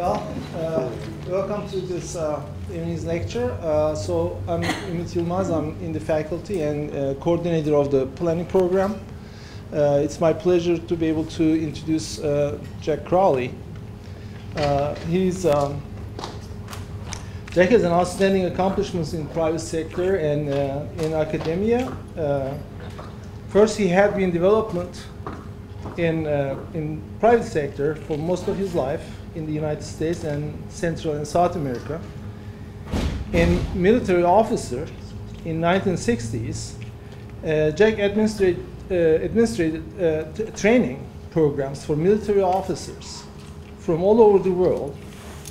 Well, uh, welcome to this uh, evening's lecture. Uh, so I'm Ümit Yılmaz. I'm in the faculty and uh, coordinator of the planning program. Uh, it's my pleasure to be able to introduce uh, Jack Crowley. he's um, Jack has an outstanding accomplishments in private sector and in academia. first, he had been development in in private sector for most of his life in the United States and Central and South America. In military officer in 1960s, uh, Jack administrated, uh, administrated uh, training programs for military officers from all over the world.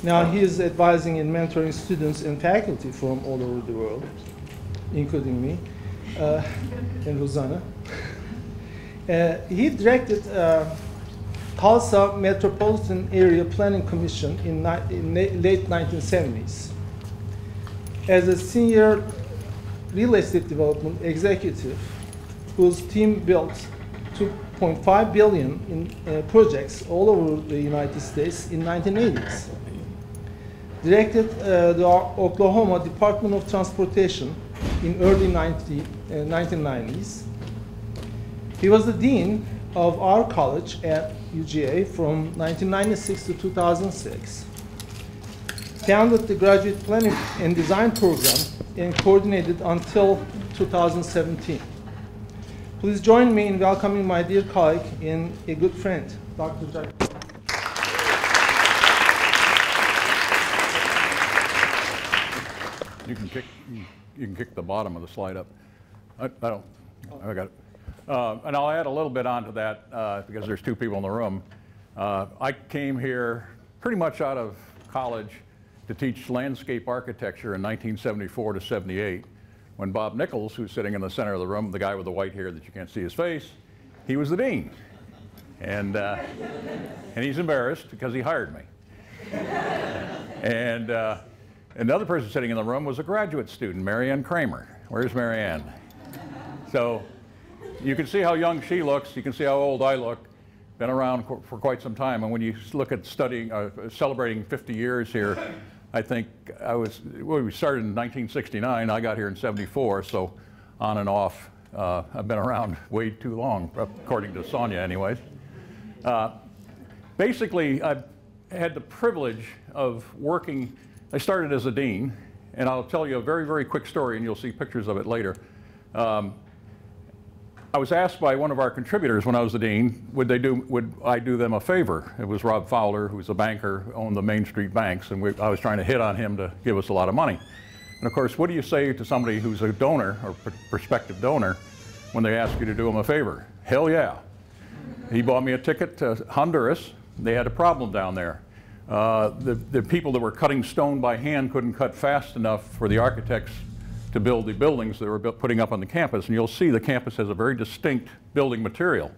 Now he is advising and mentoring students and faculty from all over the world, including me uh, and Rosanna. Uh, he directed uh, Tulsa Metropolitan Area Planning Commission in, in late 1970s. As a senior real estate development executive whose team built 2.5 billion in uh, projects all over the United States in 1980s. Directed uh, the Oklahoma Department of Transportation in early 90, uh, 1990s. He was the dean of our college at UGA from 1996 to 2006. Founded the graduate planning and design program and coordinated until 2017. Please join me in welcoming my dear colleague and a good friend, Dr. Jack. You can kick, you can kick the bottom of the slide up. I, I don't, I got it. Uh, and I'll add a little bit onto that uh, because there's two people in the room. Uh, I came here pretty much out of college to teach landscape architecture in 1974 to 78 when Bob Nichols, who's sitting in the center of the room, the guy with the white hair that you can't see his face, he was the dean. And, uh, and he's embarrassed because he hired me. and uh, another person sitting in the room was a graduate student, Marianne Kramer. Where's Marianne? So you can see how young she looks. You can see how old I look. Been around for quite some time. And when you look at studying, uh, celebrating 50 years here, I think I was, well, we started in 1969. I got here in 74. So on and off, uh, I've been around way too long, according to Sonia anyways. Uh, basically, I've had the privilege of working, I started as a dean, and I'll tell you a very, very quick story, and you'll see pictures of it later. Um, I was asked by one of our contributors when I was the dean, would they do, would I do them a favor? It was Rob Fowler, who was a banker, owned the Main Street banks, and we, I was trying to hit on him to give us a lot of money. And of course, what do you say to somebody who's a donor or pr prospective donor when they ask you to do them a favor? Hell yeah. He bought me a ticket to Honduras. They had a problem down there. Uh, the, the people that were cutting stone by hand couldn't cut fast enough for the architects to build the buildings they were putting up on the campus. And you'll see the campus has a very distinct building material.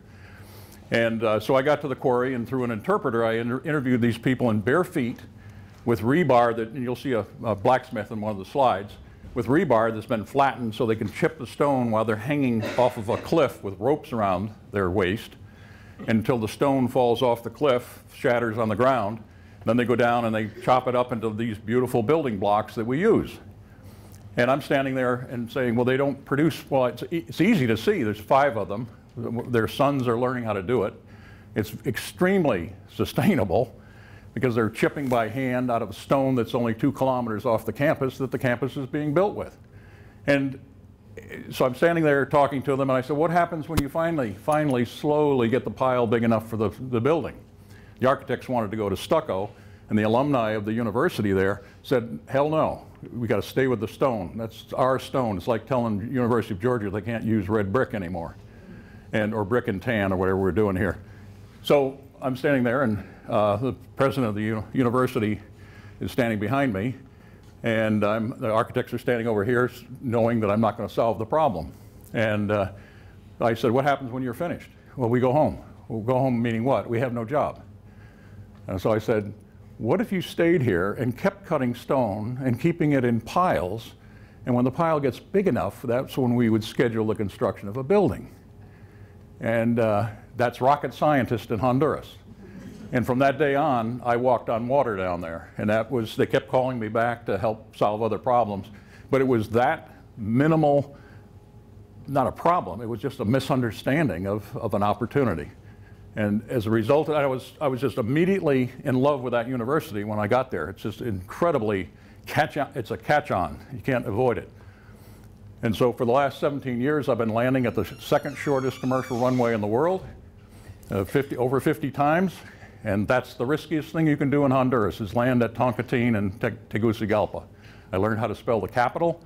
And uh, so I got to the quarry, and through an interpreter, I inter interviewed these people in bare feet with rebar that, and you'll see a, a, blacksmith in one of the slides, with rebar that's been flattened so they can chip the stone while they're hanging off of a cliff with ropes around their waist until the stone falls off the cliff, shatters on the ground. Then they go down and they chop it up into these beautiful building blocks that we use. And I'm standing there and saying, well, they don't produce, well, it's, it's easy to see. There's five of them. Their sons are learning how to do it. It's extremely sustainable because they're chipping by hand out of stone that's only two kilometers off the campus that the campus is being built with. And eh, so I'm standing there talking to them, and I said, what happens when you finally, finally, slowly get the pile big enough for the, the building? The architects wanted to go to stucco, and the alumni of the university there said, hell no, we got to stay with the stone. That's our stone. It's like telling University of Georgia they can't use red brick anymore, and or brick and tan or whatever we're doing here. So I'm standing there, and uh, the president of the university is standing behind me, and I'm, the architects are standing over here, knowing that I'm not going to solve the problem. And uh, I said, "What happens when you're finished?" Well, we go home. We'll go home meaning what? We have no job. And so I said, what if you stayed here and kept cutting stone and keeping it in piles, and when the pile gets big enough, that's when we would schedule the construction of a building. And uh, that's rocket scientist in Honduras. And from that day on, I walked on water down there. And that was, they kept calling me back to help solve other problems. But it was that minimal, not a problem, it was just a misunderstanding of, of an opportunity. And as a result, I was, I was just immediately in love with that university when I got there. It's just incredibly catch on, it's a catch on. You can't avoid it. And so for the last 17 years, I've been landing at the second shortest commercial runway in the world, uh, 50, over 50 times. And that's the riskiest thing you can do in Honduras is land at Toncontín and Tegucigalpa. I learned how to spell the capital,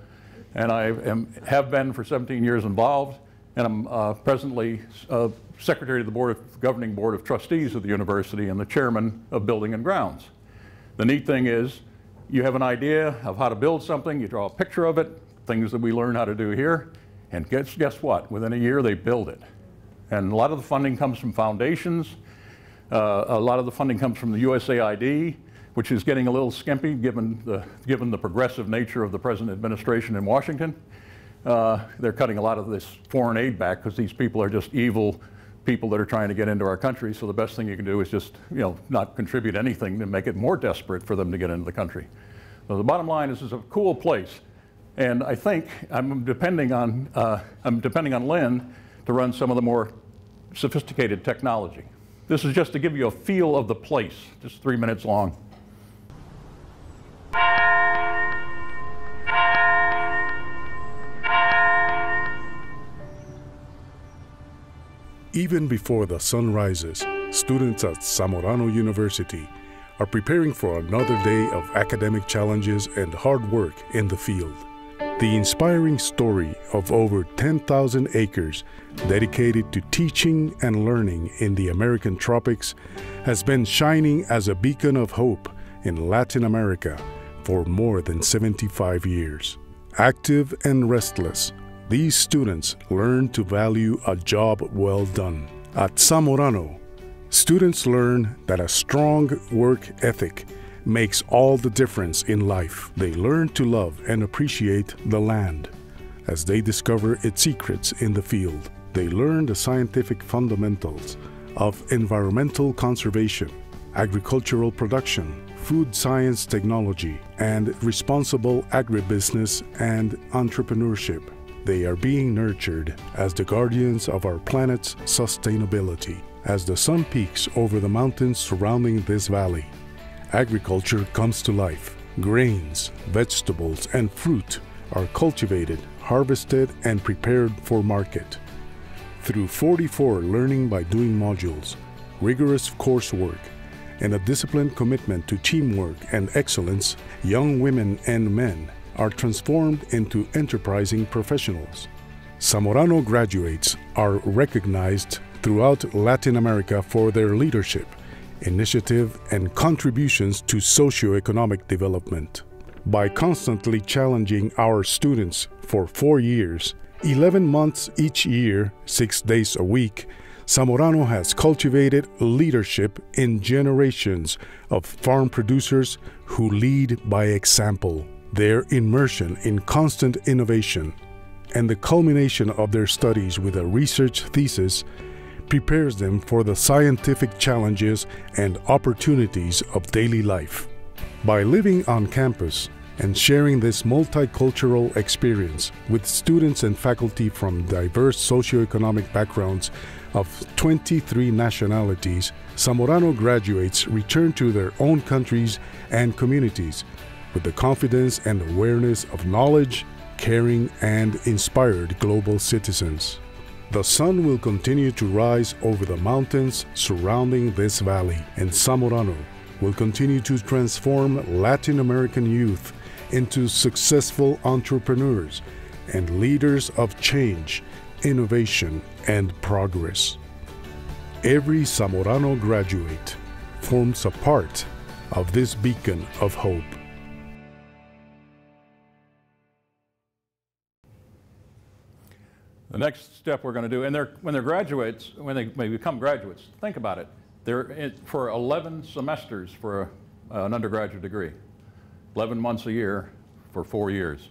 and I am, have been for 17 years involved, and I'm uh, presently uh, secretary of the board of, governing board of trustees of the university and the chairman of building and grounds. The neat thing is, you have an idea of how to build something, you draw a picture of it, things that we learn how to do here, and guess, guess what? Within a year, they build it. And a lot of the funding comes from foundations, uh, a lot of the funding comes from the USAID, which is getting a little skimpy given the, given the progressive nature of the present administration in Washington. Uh, they're cutting a lot of this foreign aid back because these people are just evil people that are trying to get into our country. So the best thing you can do is just, you know, not contribute anything to make it more desperate for them to get into the country. So the bottom line is, is a cool place. And I think I'm depending on, uh, I'm depending on Lynn to run some of the more sophisticated technology. This is just to give you a feel of the place, just three minutes long. Even before the sun rises, students at Zamorano University are preparing for another day of academic challenges and hard work in the field. The inspiring story of over 10,000 acres dedicated to teaching and learning in the American tropics has been shining as a beacon of hope in Latin America for more than 75 years. Active and restless, these students learn to value a job well done. At Zamorano, students learn that a strong work ethic makes all the difference in life. They learn to love and appreciate the land as they discover its secrets in the field. They learn the scientific fundamentals of environmental conservation, agricultural production, food science technology, and responsible agribusiness and entrepreneurship. They are being nurtured as the guardians of our planet's sustainability. As the sun peaks over the mountains surrounding this valley, agriculture comes to life. Grains, vegetables, and fruit are cultivated, harvested, and prepared for market. Through 44 learning by doing modules, rigorous coursework, and a disciplined commitment to teamwork and excellence, young women and men are transformed into enterprising professionals. Zamorano graduates are recognized throughout Latin America for their leadership initiative, and contributions to socioeconomic development. By constantly challenging our students for four years, 11 months each year, six days a week, Zamorano has cultivated leadership in generations of farm producers who lead by example. Their immersion in constant innovation and the culmination of their studies with a research thesis prepares them for the scientific challenges and opportunities of daily life. By living on campus and sharing this multicultural experience with students and faculty from diverse socioeconomic backgrounds of 23 nationalities, Zamorano graduates return to their own countries and communities with the confidence and awareness of knowledge, caring, and inspired global citizens. The sun will continue to rise over the mountains surrounding this valley, and Zamorano will continue to transform Latin American youth into successful entrepreneurs and leaders of change, innovation, and progress. Every Zamorano graduate forms a part of this beacon of hope. The next step we're going to do, and they're, when they're graduates, when they, they become graduates, think about it. They're in, for 11 semesters for a, an undergraduate degree, 11 months a year for four years.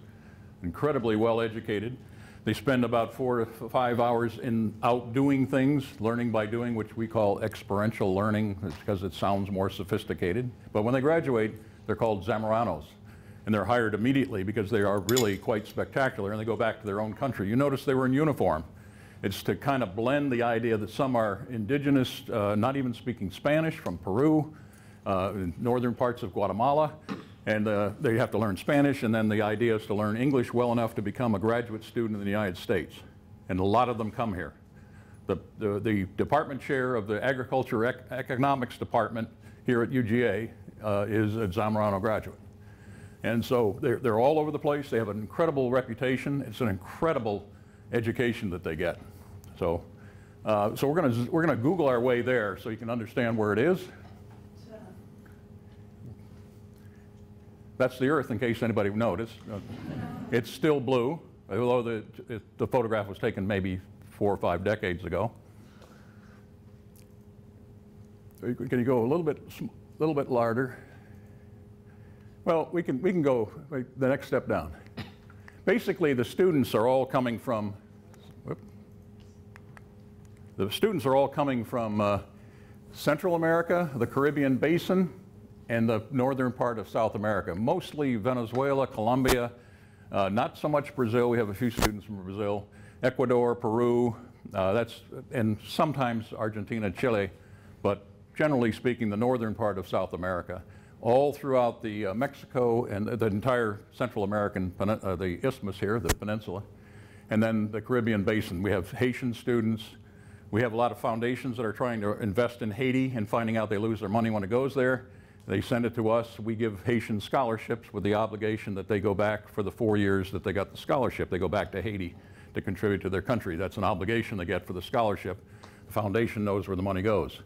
Incredibly well educated. They spend about four to five hours in out doing things, learning by doing, which we call experiential learning because it sounds more sophisticated. But when they graduate, they're called Zamoranos. And they're hired immediately because they are really quite spectacular and they go back to their own country. You notice they were in uniform. It's to kind of blend the idea that some are indigenous, uh, not even speaking Spanish, from Peru, uh, northern parts of Guatemala, and uh, they have to learn Spanish, and then the idea is to learn English well enough to become a graduate student in the United States. And a lot of them come here. The, the, the department chair of the Agriculture Ec Economics Department here at UGA uh, is a Zamorano graduate. And so they're, they're all over the place. They have an incredible reputation. It's an incredible education that they get. So, uh, so we're going to we're gonna Google our way there so you can understand where it is. That's the Earth, in case anybody noticed. Uh, it's still blue, although the, the photograph was taken maybe four or five decades ago. Can you go a little bit, little bit larger? Well, we can, we can go the next step down. Basically, the students are all coming from, whoop, the students are all coming from uh, Central America, the Caribbean Basin, and the northern part of South America, mostly Venezuela, Colombia, uh, not so much Brazil. We have a few students from Brazil, Ecuador, Peru, uh, that's, and sometimes Argentina, Chile, but generally speaking, the northern part of South America all throughout the uh, Mexico and the entire Central American, uh, the isthmus here, the peninsula, and then the Caribbean basin. We have Haitian students. We have a lot of foundations that are trying to invest in Haiti and finding out they lose their money when it goes there. They send it to us. We give Haitian scholarships with the obligation that they go back for the four years that they got the scholarship. They go back to Haiti to contribute to their country. That's an obligation they get for the scholarship. The foundation knows where the money goes.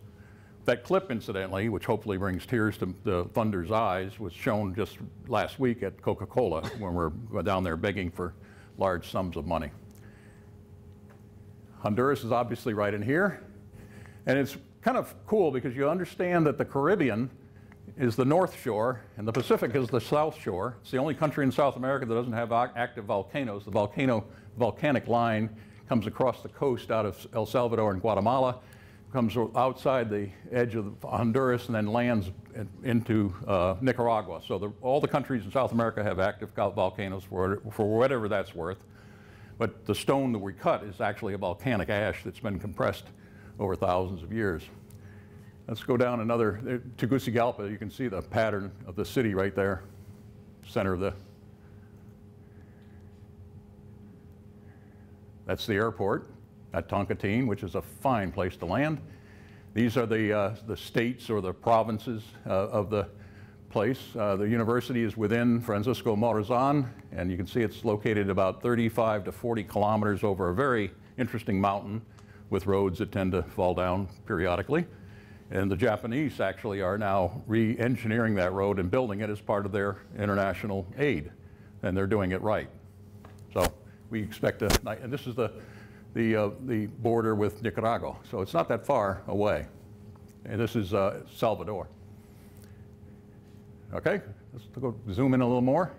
That clip, incidentally, which hopefully brings tears to the funder's eyes, was shown just last week at Coca-Cola when we're down there begging for large sums of money. Honduras is obviously right in here. And it's kind of cool because you understand that the Caribbean is the north shore and the Pacific is the south shore. It's the only country in South America that doesn't have active volcanoes. The volcano volcanic line comes across the coast out of El Salvador and Guatemala comes outside the edge of Honduras and then lands into uh, Nicaragua. So the, all the countries in South America have active volcanoes for, for whatever that's worth. But the stone that we cut is actually a volcanic ash that's been compressed over thousands of years. Let's go down another, uh, Tegucigalpa, you can see the pattern of the city right there, center of the, that's the airport at Toncontín, which is a fine place to land. These are the, uh, the states or the provinces uh, of the place. Uh, the university is within Francisco Morazan, and you can see it's located about 35 to 40 kilometers over a very interesting mountain with roads that tend to fall down periodically. And the Japanese actually are now re-engineering that road and building it as part of their international aid, and they're doing it right. So we expect a, and this is the the, uh, the border with Nicaragua. So it's not that far away. And this is uh, Salvador. Okay, let's go zoom in a little more.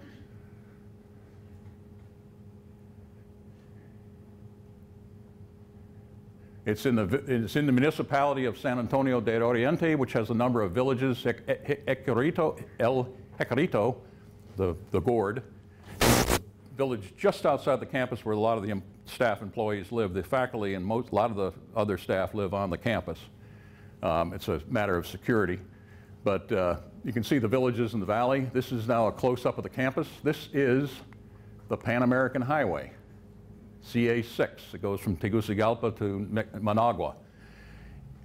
It's in, the, it's in the municipality of San Antonio de Oriente, which has a number of villages, Ecarito, El Jicarito, the, the gourd, village just outside the campus where a lot of the staff employees live. The faculty and most, a lot of the other staff live on the campus. Um, it's a matter of security. But uh, you can see the villages in the valley. This is now a close-up of the campus. This is the Pan American Highway, CA6. It goes from Tegucigalpa to Managua.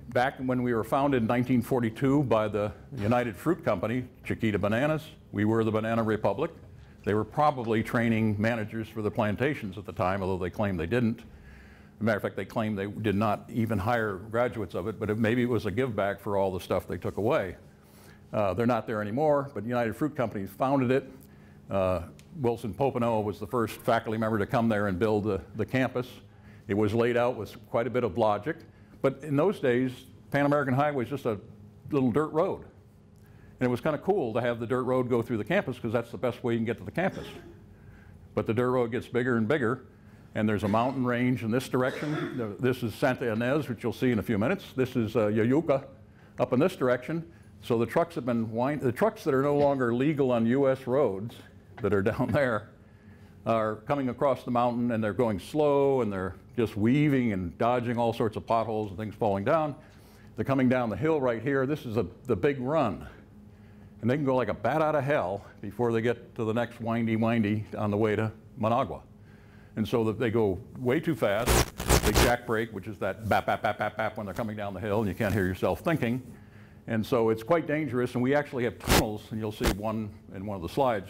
Back when we were founded in 1942 by the United Fruit Company, Chiquita Bananas, we were the Banana Republic. They were probably training managers for the plantations at the time, although they claim they didn't. As a matter of fact, they claim they did not even hire graduates of it, but it, maybe it was a give back for all the stuff they took away. Uh, they're not there anymore, but United Fruit Company founded it. Uh, Wilson Popenoe was the first faculty member to come there and build the, the campus. It was laid out with quite a bit of logic, but in those days, Pan American Highway was just a little dirt road. And it was kind of cool to have the dirt road go through the campus because that's the best way you can get to the campus. But the dirt road gets bigger and bigger, And there's a mountain range in this direction. This is Santa Ynez, which you'll see in a few minutes. This is uh, Uyuca up in this direction. So the trucks have been wind, the trucks that are no longer legal on U.S. roads that are down there are coming across the mountain and they're going slow and they're just weaving and dodging all sorts of potholes and things falling down. They're coming down the hill right here. This is a, the big run. And they can go like a bat out of hell before they get to the next windy, windy on the way to Managua. And so that they go way too fast. They jack brake, which is that bap, bap, bap, bap, bap when they're coming down the hill and you can't hear yourself thinking. And so it's quite dangerous. And we actually have tunnels, and you'll see one in one of the slides,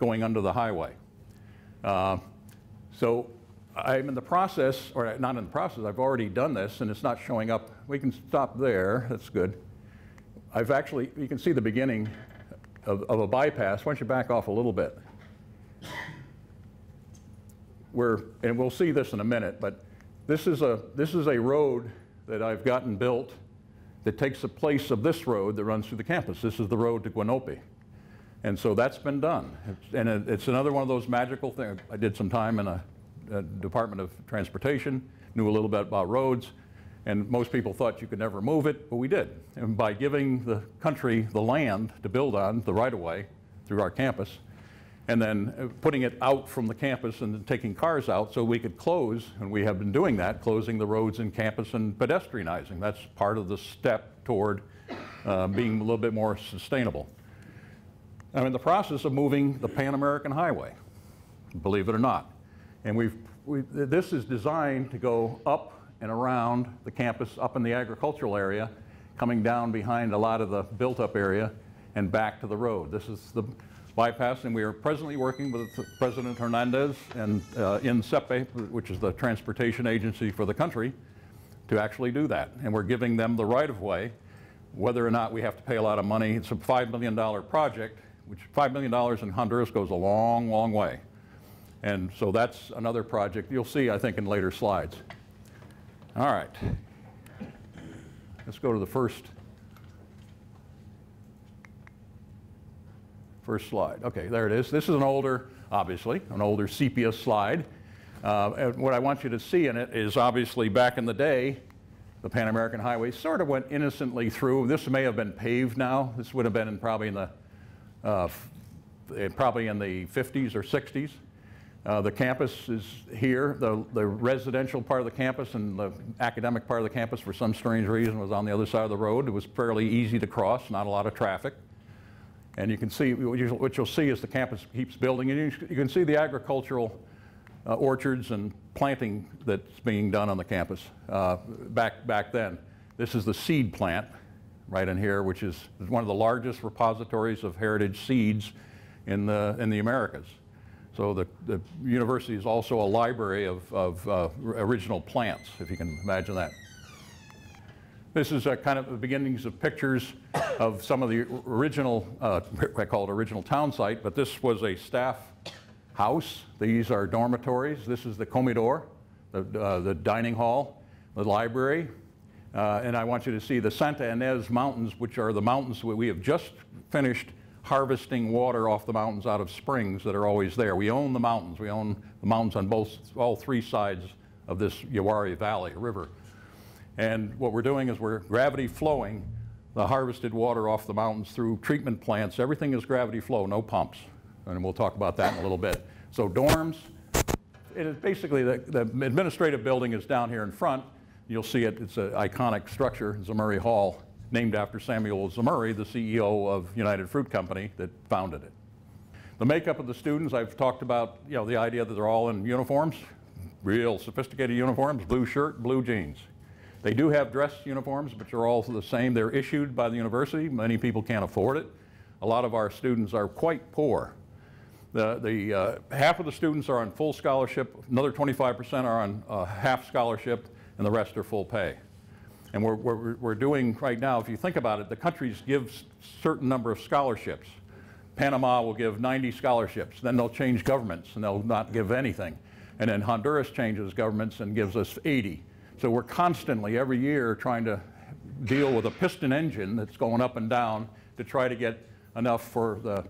going under the highway. Uh, so I'm in the process, or not in the process, I've already done this and it's not showing up. We can stop there, that's good. I've actually, you can see the beginning of, of a bypass. Why don't you back off a little bit? We're, and we'll see this in a minute, but this is a, this is a road that I've gotten built that takes the place of this road that runs through the campus. This is the road to Güinope. And so that's been done. And it, it's another one of those magical things. I did some time in a, a, Department of Transportation, knew a little bit about roads, and most people thought you could never move it, but we did. And by giving the country the land to build on, the right-of-way, through our campus, and then uh, putting it out from the campus and taking cars out so we could close, and we have been doing that, closing the roads in campus and pedestrianizing. That's part of the step toward uh, being a little bit more sustainable. I'm in the process of moving the Pan American Highway, believe it or not. And we've, we, this is designed to go up and around the campus, up in the agricultural area, coming down behind a lot of the built up area and back to the road. This is the bypass, and we are presently working with President Hernandez and uh, INSEP, which is the transportation agency for the country, to actually do that. And we're giving them the right of way, whether or not we have to pay a lot of money. It's a $5 million project, which $5 million in Honduras goes a long, long way. And so that's another project you'll see, I think, in later slides. All right. Let's go to the first first slide. Okay, there it is. This is an older, obviously, an older sepia slide. Uh, and what I want you to see in it is obviously back in the day, the Pan American Highway sort of went innocently through. This may have been paved now. This would have been in probably in the uh, probably in the 50s or 60s. Uh, the campus is here. The, the residential part of the campus and the academic part of the campus, for some strange reason, was on the other side of the road. It was fairly easy to cross, not a lot of traffic. And you can see, what you'll see is the campus keeps building. And you, you can see the agricultural uh, orchards and planting that's being done on the campus uh, back, back then. This is the seed plant right in here, which is one of the largest repositories of heritage seeds in the, in the Americas. So the, the university is also a library of, of uh, original plants, if you can imagine that. This is a kind of the beginnings of pictures of some of the original, uh, I call it original town site, but this was a staff house. These are dormitories. This is the comedor, the, uh, the dining hall, the library, uh, and I want you to see the Santa Ynez Mountains, which are the mountains we have just finished harvesting water off the mountains out of springs that are always there. We own the mountains. We own the mountains on both, all three sides of this Yeguare Valley River. And what we're doing is we're gravity flowing the harvested water off the mountains through treatment plants. Everything is gravity flow, no pumps. And we'll talk about that in a little bit. So dorms, it is basically the, the administrative building is down here in front. You'll see it, it's an iconic structure, Zemurray Hall, named after Samuel Zemurray, the CEO of United Fruit Company that founded it. The makeup of the students, I've talked about, you know, the idea that they're all in uniforms, real sophisticated uniforms, blue shirt, blue jeans. They do have dress uniforms, but they're all the same. They're issued by the university. Many people can't afford it. A lot of our students are quite poor. The, the uh, half of the students are on full scholarship, another 25% are on uh, half scholarship, and the rest are full pay. And we're, we're, we're doing right now, if you think about it, the countries give certain number of scholarships. Panama will give 90 scholarships. Then they'll change governments and they'll not give anything. And then Honduras changes governments and gives us 80. So we're constantly, every year, trying to deal with a piston engine that's going up and down to try to get enough for the,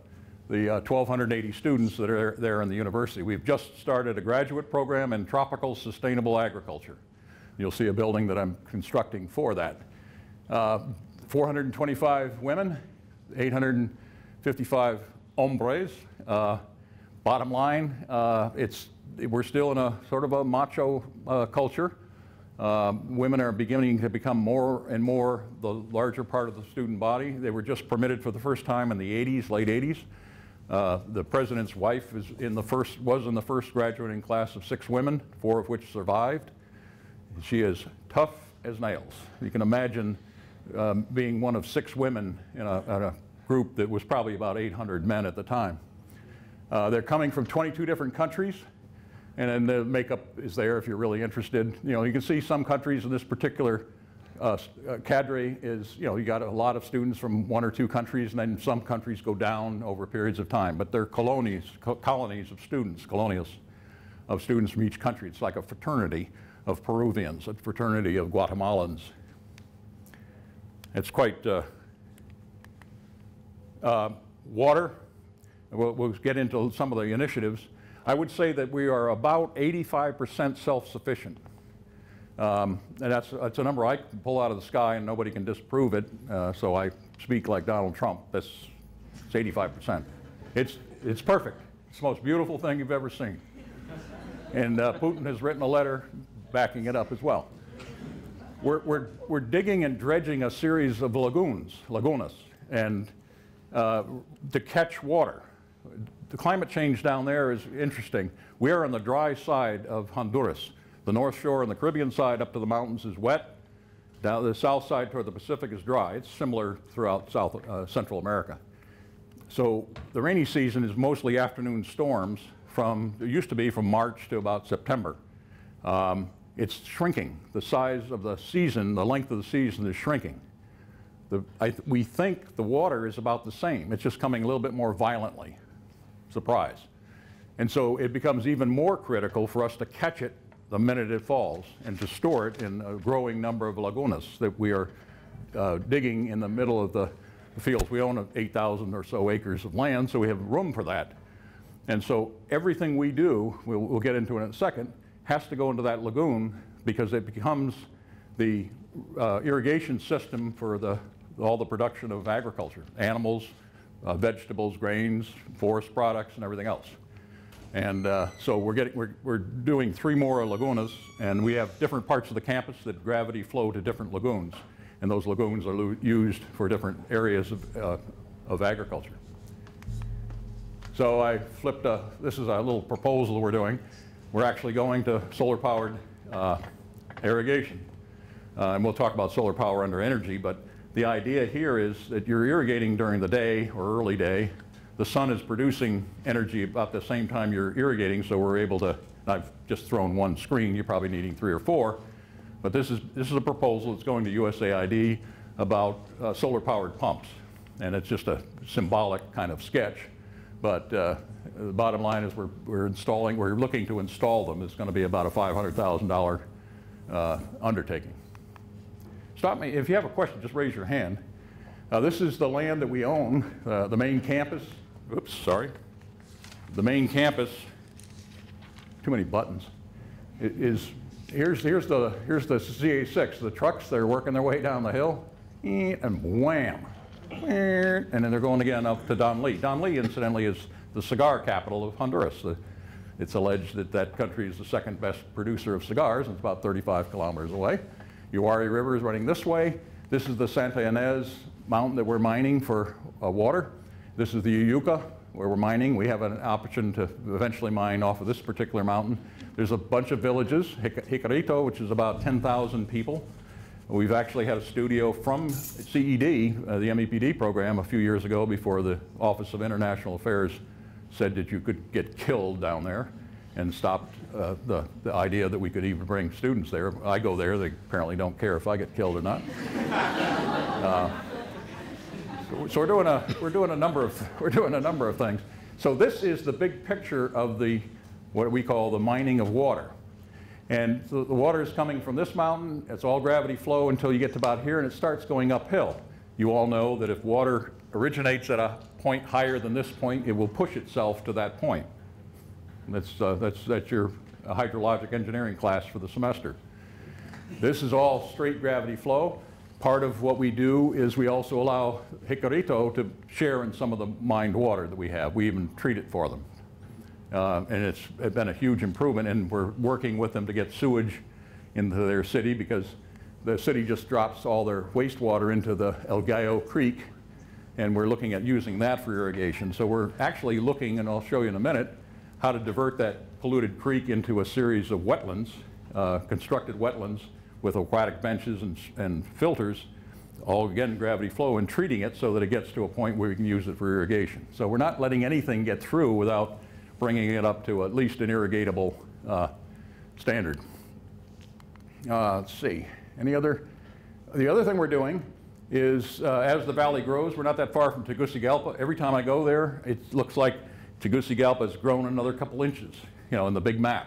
the uh, 1,280 students that are there in the university. We've just started a graduate program in tropical sustainable agriculture. You'll see a building that I'm constructing for that. Uh, 425 women, 855 hombres. Uh, bottom line, uh, it's, we're still in a sort of a macho uh, culture. Uh, women are beginning to become more and more the larger part of the student body. They were just permitted for the first time in the 80s, late 80s. Uh, the president's wife in the first, was in the first graduating class of six women, four of which survived. She is tough as nails. You can imagine um, being one of six women in a, in a, group that was probably about 800 men at the time. Uh, they're coming from 22 different countries, and then the makeup is there if you're really interested. You know, you can see some countries in this particular uh, uh, cadre is, you know, you got a lot of students from one or two countries, and then some countries go down over periods of time. But they're colonies, co colonies of students, colonials of students from each country. It's like a fraternity of Peruvians, a fraternity of Guatemalans. It's quite uh, uh, water. We'll, we'll, get into some of the initiatives. I would say that we are about 85% self-sufficient. Um, and that's, that's a number I can pull out of the sky and nobody can disprove it. Uh, so I speak like Donald Trump. That's it's 85%. It's, it's perfect. It's the most beautiful thing you've ever seen. And uh, Putin has written a letter backing it up as well. We're, we're, we're digging and dredging a series of lagoons, lagunas, and uh, to catch water. The climate change down there is interesting. We are on the dry side of Honduras. The North Shore and the Caribbean side up to the mountains is wet. Down the south side toward the Pacific is dry. It's similar throughout South uh, Central America. So the rainy season is mostly afternoon storms from, it used to be from March to about September. Um, it's shrinking. The size of the season, the length of the season is shrinking. The, I, we think the water is about the same. It's just coming a little bit more violently. Surprise. And so it becomes even more critical for us to catch it the minute it falls and to store it in a growing number of lagunas that we are uh, digging in the middle of the, fields. We own 8,000 or so acres of land, so we have room for that. And so everything we do, we'll, we'll get into it in a second, has to go into that lagoon because it becomes the uh, irrigation system for the, all the production of agriculture, animals, uh, vegetables, grains, forest products, and everything else. And uh, so we're, getting, we're, we're doing three more lagunas, and we have different parts of the campus that gravity flow to different lagoons. And those lagoons are used for different areas of, uh, of agriculture. So I flipped a, this is a little proposal we're doing we're actually going to solar-powered uh, irrigation. Uh, and we'll talk about solar power under energy, but the idea here is that you're irrigating during the day or early day. The sun is producing energy about the same time you're irrigating, so we're able to, I've just thrown one screen, you're probably needing three or four, but this is, this is a proposal that's going to USAID about uh, solar-powered pumps. And it's just a symbolic kind of sketch, but uh, the bottom line is we're, we're installing, we're looking to install them. It's going to be about a $500,000 uh, undertaking. Stop me, if you have a question, just raise your hand. Uh, this is the land that we own, uh, the main campus. Oops, sorry. The main campus, too many buttons, it is, here's, here's, the, here's the CA6, the trucks, they're working their way down the hill, and wham, and then they're going again up to Danlí. Don Lee, incidentally, is the cigar capital of Honduras. It's alleged that that country is the second best producer of cigars, and it's about 35 kilometers away. Yeguare River is running this way. This is the Santa Ynez mountain that we're mining for uh, water. This is the Uyuca, where we're mining. We have an option to eventually mine off of this particular mountain. There's a bunch of villages, Jicarito, which is about 10,000 people. We've actually had a studio from CED, uh, the MEPD program, a few years ago before the Office of International Affairs said that you could get killed down there and stopped uh, the, the idea that we could even bring students there. I go there, they apparently don't care if I get killed or not. uh, so, so, we're doing a we're doing a number of we're doing a number of things. So this is the big picture of the what we call the mining of water. And the, the water is coming from this mountain. It's all gravity flow until you get to about here, and it starts going uphill. You all know that if water originates at a point higher than this point, it will push itself to that point. That's, uh, that's, that's your hydrologic engineering class for the semester. This is all straight gravity flow. Part of what we do is we also allow Jicarito to share in some of the mined water that we have. We even treat it for them. Uh, and it's been a huge improvement, and we're working with them to get sewage into their city because the city just drops all their wastewater into the El Gallo Creek, and we're looking at using that for irrigation. So we're actually looking, and I'll show you in a minute, how to divert that polluted creek into a series of wetlands, uh, constructed wetlands with aquatic benches and, and filters, all again gravity flow, and treating it so that it gets to a point where we can use it for irrigation. So we're not letting anything get through without bringing it up to at least an irrigatable uh, standard. Uh, let's see, any other? The other thing we're doing is uh, as the valley grows, we're not that far from Tegucigalpa. Every time I go there, it looks like Tegucigalpa has grown another couple inches, you know, in the big map.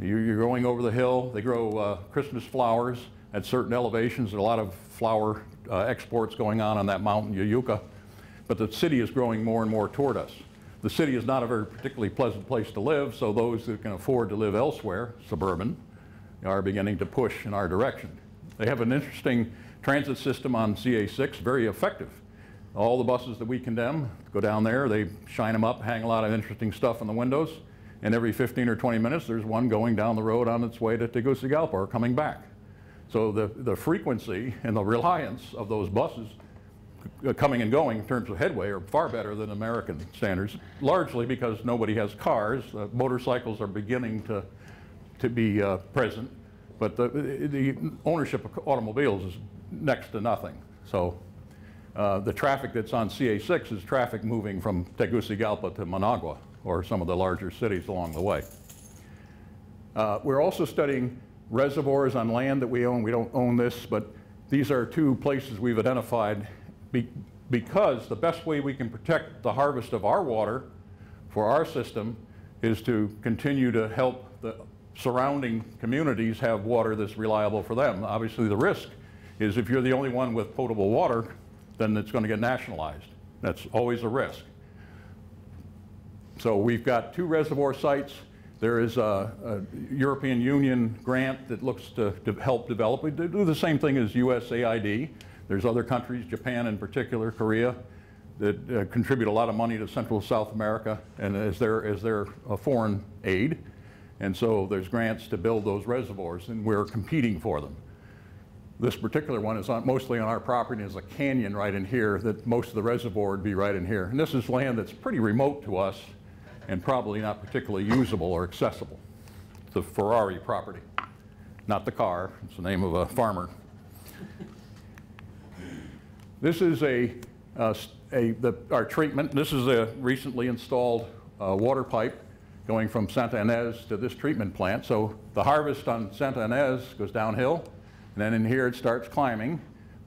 You're going over the hill, they grow uh, Christmas flowers at certain elevations. There's a lot of flower uh, exports going on on that mountain, Uyuca. But the city is growing more and more toward us. The city is not a very particularly pleasant place to live, so those that can afford to live elsewhere, suburban, are beginning to push in our direction. They have an interesting transit system on CA6, very effective. All the buses that we condemn go down there, they shine them up, hang a lot of interesting stuff in the windows, and every 15 or 20 minutes there's one going down the road on its way to Tegucigalpa or coming back. So the, the frequency and the reliance of those buses coming and going in terms of headway are far better than American standards, largely because nobody has cars. Uh, motorcycles are beginning to, to be uh, present, but the, the ownership of automobiles is next to nothing. So uh, the traffic that's on CA6 is traffic moving from Tegucigalpa to Managua or some of the larger cities along the way. Uh, we're also studying reservoirs on land that we own. We don't own this, but these are two places we've identified be because the best way we can protect the harvest of our water for our system is to continue to help the surrounding communities have water that's reliable for them. Obviously the risk is if you're the only one with potable water, then it's going to get nationalized. That's always a risk. So we've got two reservoir sites. There is a, a European Union grant that looks to, to, help develop. We do the same thing as USAID. There's other countries, Japan in particular, Korea, that uh, contribute a lot of money to Central South America and as their, as their uh, foreign aid. And so there's grants to build those reservoirs and we're competing for them. This particular one is on, mostly on our property. There's a canyon right in here that most of the reservoir would be right in here. And this is land that's pretty remote to us and probably not particularly usable or accessible. The Ferrari property, not the car. It's the name of a farmer. This is a, uh, a the, our treatment. This is a recently installed uh, water pipe going from Santa Ynez to this treatment plant. So the harvest on Santa Ynez goes downhill, and then in here it starts climbing.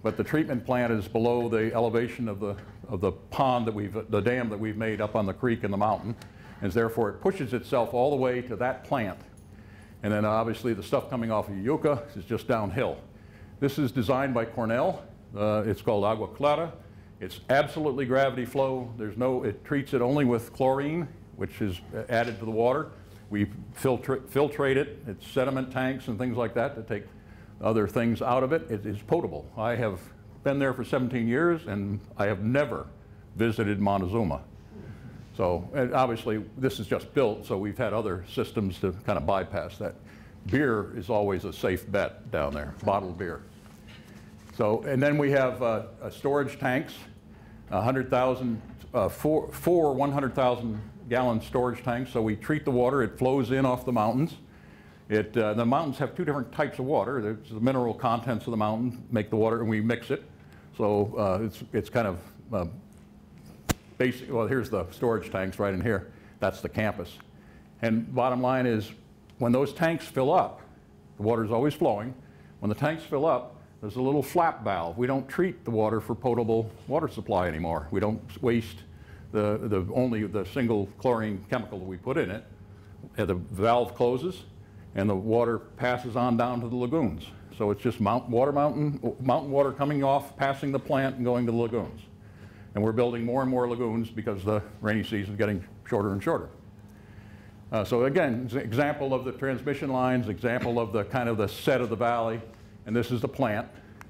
But the treatment plant is below the elevation of the, of the pond that we've, the dam that we've made up on the creek in the mountain and therefore it pushes itself all the way to that plant. And then obviously the stuff coming off of Uyuca is just downhill. This is designed by Cornell. Uh, it's called Agua Clara. It's absolutely gravity flow. There's no, it treats it only with chlorine, which is added to the water. We filter, filtrate it. It's sediment tanks and things like that to take other things out of it. It is potable. I have been there for 17 years and I have never visited Montezuma. So obviously this is just built, so we've had other systems to kind of bypass that. Beer is always a safe bet down there, bottled beer. So, and then we have uh, uh, storage tanks, 100,000, uh, four, four 100,000 gallon storage tanks. So we treat the water, it flows in off the mountains. It, uh, the mountains have two different types of water. There's the mineral contents of the mountain, make the water, and we mix it. So uh, it's, it's kind of uh, basic, well, here's the storage tanks right in here. That's the campus. And bottom line is, when those tanks fill up, the water is always flowing. When the tanks fill up, there's a little flap valve. We don't treat the water for potable water supply anymore. We don't waste the, the only the single chlorine chemical that we put in it. The valve closes and the water passes on down to the lagoons. So it's just mount, water mountain, mountain water coming off, passing the plant and going to the lagoons. And we're building more and more lagoons because the rainy season is getting shorter and shorter. Uh, so again, example of the transmission lines, example of the kind of the set of the valley, and this is the plant,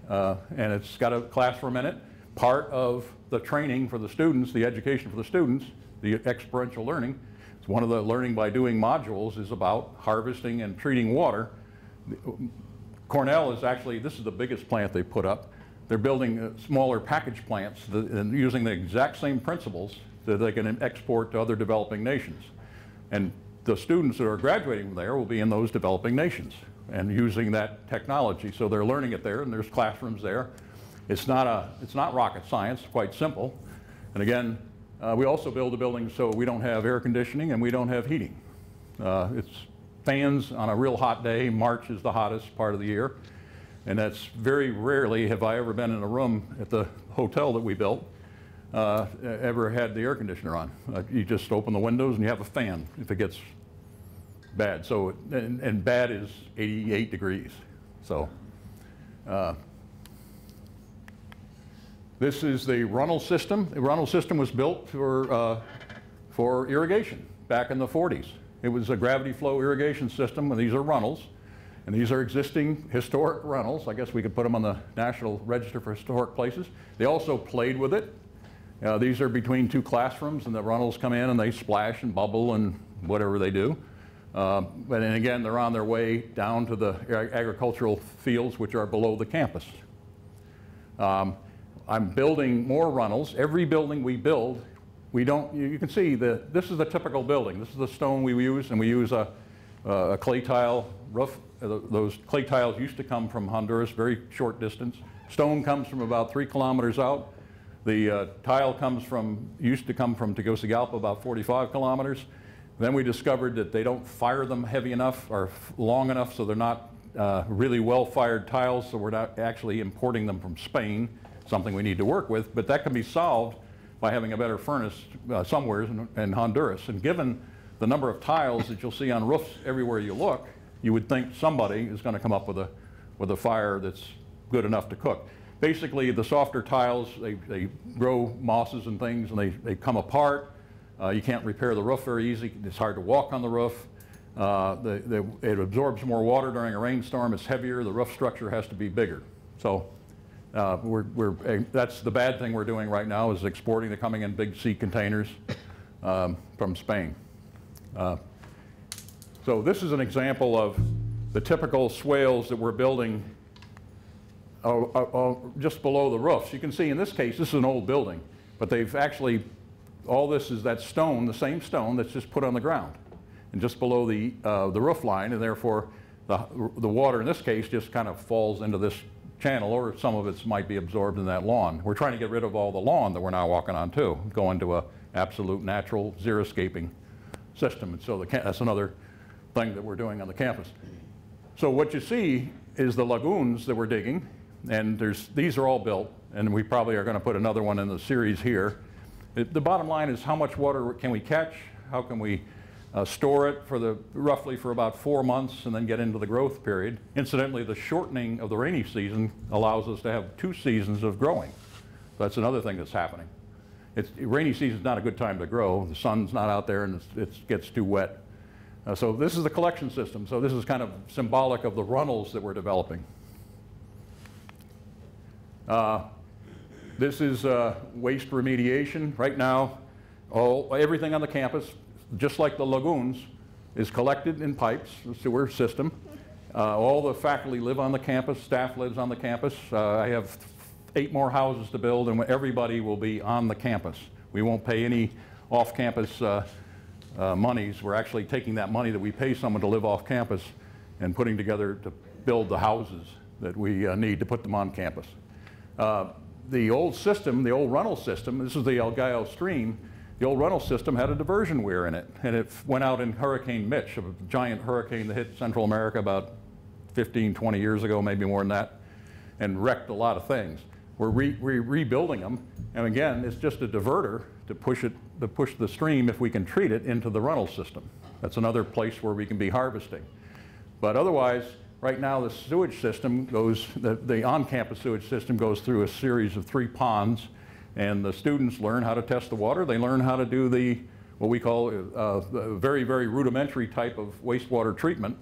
uh, and it's got a classroom in it. Part of the training for the students, the education for the students, the experiential learning, it's one of the learning by doing modules is about harvesting and treating water. Cornell is actually, this is the biggest plant they put up. They're building uh, smaller package plants that, and using the exact same principles that they can export to other developing nations. And the students that are graduating there will be in those developing nations and using that technology. So they're learning it there and there's classrooms there. It's not, a, it's not rocket science, quite simple. And again, uh, we also build a building so we don't have air conditioning and we don't have heating. Uh, it's fans on a real hot day. March is the hottest part of the year. And that's very rarely have I ever been in a room at the hotel that we built uh, ever had the air conditioner on. Uh, you just open the windows and you have a fan if it gets bad. So, and, and bad is 88 degrees. So, uh, this is the runnel system. The runnel system was built for, uh, for irrigation back in the 40s. It was a gravity flow irrigation system, and these are runnels. And these are existing historic runnels. I guess we could put them on the National Register for Historic Places. They also played with it. Uh, these are between two classrooms, and the runnels come in and they splash and bubble and whatever they do. Uh, but and again, they're on their way down to the ag agricultural fields, which are below the campus. Um, I'm building more runnels. Every building we build, we don't, you, you can see that this is the typical building. This is the stone we use, and we use a, a clay tile roof. Uh, those clay tiles used to come from Honduras, very short distance. Stone comes from about three kilometers out. The uh, tile comes from, used to come from Tegucigalpa, about 45 kilometers. Then we discovered that they don't fire them heavy enough or long enough so they're not uh, really well-fired tiles, so we're not actually importing them from Spain, something we need to work with, but that can be solved by having a better furnace uh, somewhere in, in Honduras. And given the number of tiles that you'll see on roofs everywhere you look, you would think somebody is going to come up with a, with a fire that's good enough to cook. Basically, the softer tiles, they, they grow mosses and things, and they, they come apart. Uh, you can't repair the roof very easy. It's hard to walk on the roof. Uh, the, the, it absorbs more water during a rainstorm. It's heavier. The roof structure has to be bigger. So uh, we're, we're, that's the bad thing we're doing right now is exporting. They're coming in big sea containers um, from Spain. Uh, so this is an example of the typical swales that we're building uh, uh, just below the roofs. You can see in this case, this is an old building, but they've actually all this is that stone, the same stone that's just put on the ground and just below the, uh, the roof line, and therefore the, the water in this case just kind of falls into this channel, or some of it might be absorbed in that lawn. We're trying to get rid of all the lawn that we're now walking on too, go into a absolute natural zero xeriscaping system. And so that's another thing that we're doing on the campus. So what you see is the lagoons that we're digging, and there's, these are all built, and we probably are going to put another one in the series here. The bottom line is how much water can we catch? How can we uh, store it for the roughly for about four months and then get into the growth period. Incidentally, the shortening of the rainy season allows us to have two seasons of growing. That's another thing that's happening. It's, rainy season is not a good time to grow. The sun's not out there and it gets too wet. Uh, so this is the collection system. So this is kind of symbolic of the runnels that we're developing. Uh, this is uh, waste remediation. Right now, all, everything on the campus, just like the lagoons, is collected in pipes, the sewer system. Uh, all the faculty live on the campus, staff lives on the campus. Uh, I have eight more houses to build and everybody will be on the campus. We won't pay any off-campus uh, uh, monies. We're actually taking that money that we pay someone to live off campus and putting together to build the houses that we uh, need to put them on campus the old system, the old runnel system, this is the El Gallo stream, the old runnel system had a diversion weir in it. And it went out in Hurricane Mitch, a giant hurricane that hit Central America about 15, 20 years ago, maybe more than that, and wrecked a lot of things. We're re re rebuilding them. And again, it's just a diverter to push it, to push the stream, if we can treat it, into the runnel system. That's another place where we can be harvesting. But otherwise, Right now, the sewage system goes, the, the on-campus sewage system goes through a series of three ponds, and the students learn how to test the water. They learn how to do the, what we call uh, very, very rudimentary type of wastewater treatment.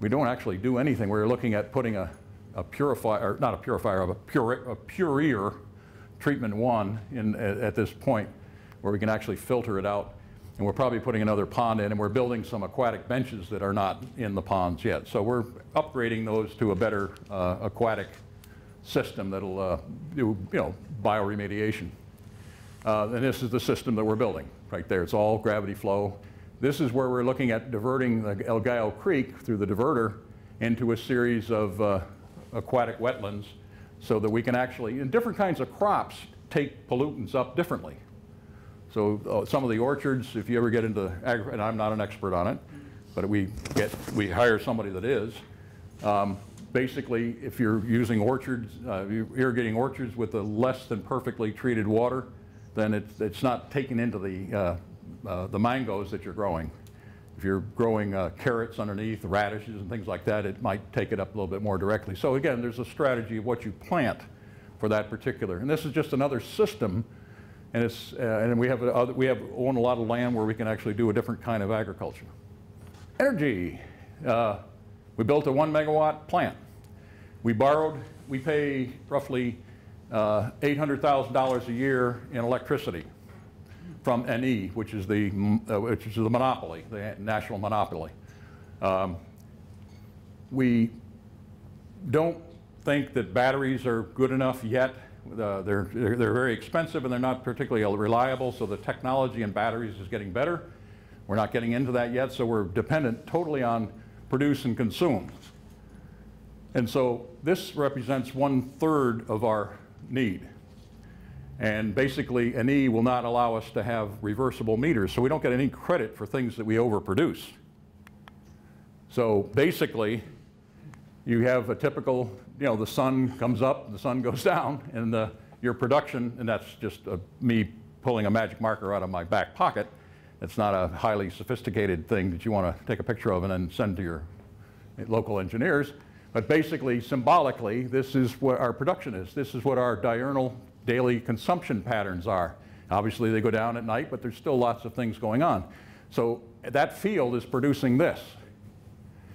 We don't actually do anything. We're looking at putting a, a purifier, not a purifier, a, pure, a purier treatment one in, at, at this point where we can actually filter it out. And we're probably putting another pond in, and we're building some aquatic benches that are not in the ponds yet. So we're upgrading those to a better uh, aquatic system that'll uh, do, you know, bioremediation. Uh, and this is the system that we're building right there. It's all gravity flow. This is where we're looking at diverting the El Gallo Creek through the diverter into a series of uh, aquatic wetlands so that we can actually, in different kinds of crops, take pollutants up differently. So uh, some of the orchards, if you ever get into, agri, and I'm not an expert on it, but we get, we hire somebody that is. Um, basically, if you're using orchards, uh, you're irrigating orchards with the less than perfectly treated water, then it's, it's not taken into the, uh, uh, the mangoes that you're growing. If you're growing uh, carrots underneath, radishes and things like that, it might take it up a little bit more directly. So again, there's a strategy of what you plant for that particular. And this is just another system and, it's, uh, and we have, other, we have own a lot of land where we can actually do a different kind of agriculture. Energy. Uh, we built a one megawatt plant. We borrowed, we pay roughly uh, $800,000 a year in electricity from NE, which is the, uh, which is the monopoly, the national monopoly. Um, we don't think that batteries are good enough yet they're, they're, they're, very expensive and they're not particularly reliable, so the technology in batteries is getting better. We're not getting into that yet, so we're dependent totally on produce and consume. And so this represents one third of our need. And basically, an E will not allow us to have reversible meters, so we don't get any credit for things that we overproduce. So basically, you have a typical you know, the sun comes up, the sun goes down, and the, your production, and that's just a, me pulling a magic marker out of my back pocket. It's not a highly sophisticated thing that you want to take a picture of and then send to your local engineers. But basically, symbolically, this is what our production is. This is what our diurnal daily consumption patterns are. Obviously, they go down at night, but there's still lots of things going on. So that field is producing this.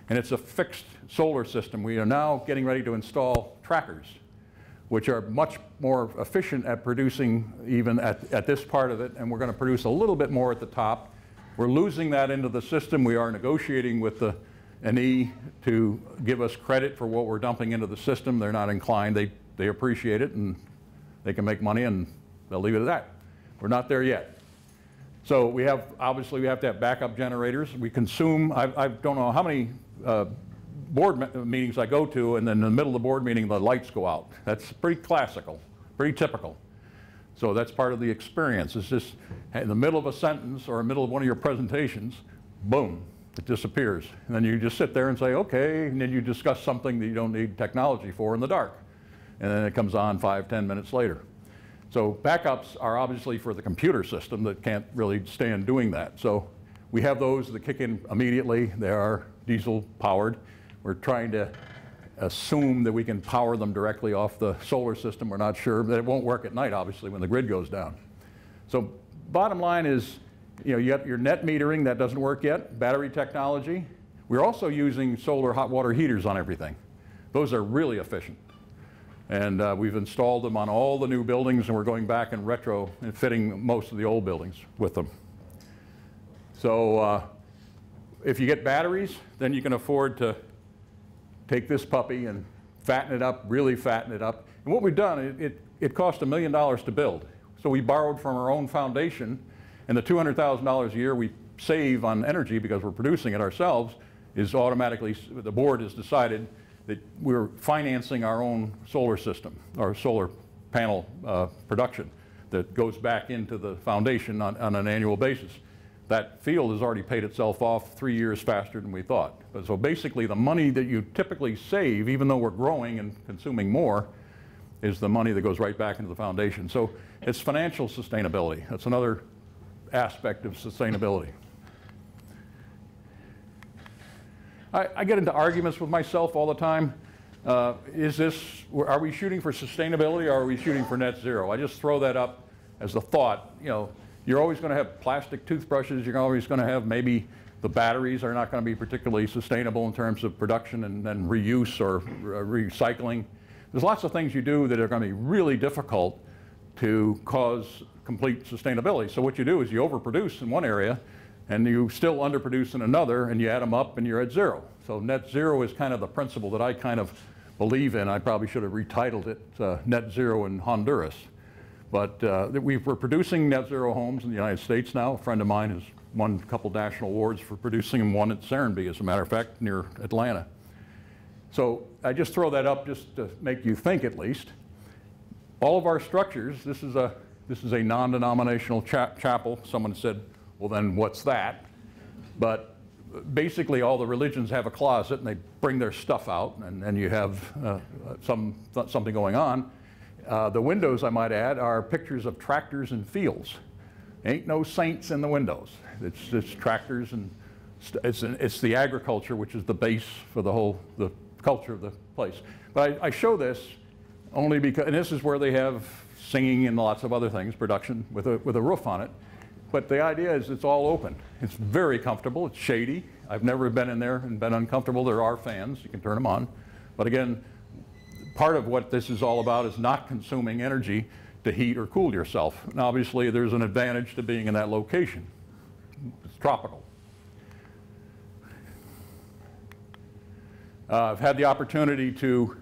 And it's a fixed solar system. We are now getting ready to install trackers, which are much more efficient at producing even at, at this part of it, and we're going to produce a little bit more at the top. We're losing that into the system. We are negotiating with the NE to give us credit for what we're dumping into the system. They're not inclined. They, they appreciate it, and they can make money, and they'll leave it at that. We're not there yet. So we have, obviously, we have to have backup generators. We consume, I, I don't know how many uh, board meetings I go to, and then in the middle of the board meeting, the lights go out. That's pretty classical, pretty typical. So that's part of the experience. It's just in the middle of a sentence or in the middle of one of your presentations, boom, it disappears. And then you just sit there and say, okay, and then you discuss something that you don't need technology for in the dark. And then it comes on five, ten minutes later. So backups are obviously for the computer system that can't really stand doing that. So we have those that kick in immediately. They are diesel powered. We're trying to assume that we can power them directly off the solar system. We're not sure, but it won't work at night, obviously, when the grid goes down. So bottom line is, you know, you have your net metering, that doesn't work yet, battery technology. We're also using solar hot water heaters on everything. Those are really efficient. And uh, we've installed them on all the new buildings, and we're going back and retro and fitting most of the old buildings with them. So uh, if you get batteries, then you can afford to take this puppy and fatten it up, really fatten it up. And what we've done, it, it, it cost a million dollars to build. So we borrowed from our own foundation, and the $200,000 a year we save on energy because we're producing it ourselves is automatically, the board has decided that we're financing our own solar system, our solar panel uh, production that goes back into the foundation on, on an annual basis that field has already paid itself off three years faster than we thought. But so basically the money that you typically save, even though we're growing and consuming more, is the money that goes right back into the foundation. So it's financial sustainability. That's another aspect of sustainability. I, I get into arguments with myself all the time. Uh, is this, are we shooting for sustainability or are we shooting for net zero? I just throw that up as a thought. You know, you're always going to have plastic toothbrushes. You're always going to have maybe the batteries are not going to be particularly sustainable in terms of production and, and reuse or uh, recycling. There's lots of things you do that are going to be really difficult to cause complete sustainability. So what you do is you overproduce in one area and you still underproduce in another and you add them up and you're at zero. So net zero is kind of the principle that I kind of believe in. I probably should have retitled it uh, Net Zero in Honduras. But uh, we are producing net zero homes in the United States now. A friend of mine has won a couple national awards for producing one at Serenbe, as a matter of fact, near Atlanta. So I just throw that up just to make you think at least. All of our structures, this is a, this is a non-denominational cha chapel. Someone said, well then what's that? But basically all the religions have a closet and they bring their stuff out and, and you have uh, some, something going on. Uh, the windows, I might add, are pictures of tractors and fields. Ain't no saints in the windows. It's just tractors and it's, an, it's the agriculture which is the base for the whole, the culture of the place. But I, I show this only because, and this is where they have singing and lots of other things, production with a, with a roof on it. But the idea is it's all open. It's very comfortable. It's shady. I've never been in there and been uncomfortable. There are fans. You can turn them on. But again, part of what this is all about is not consuming energy to heat or cool yourself. And obviously, there's an advantage to being in that location. It's tropical. Uh, I've had the opportunity to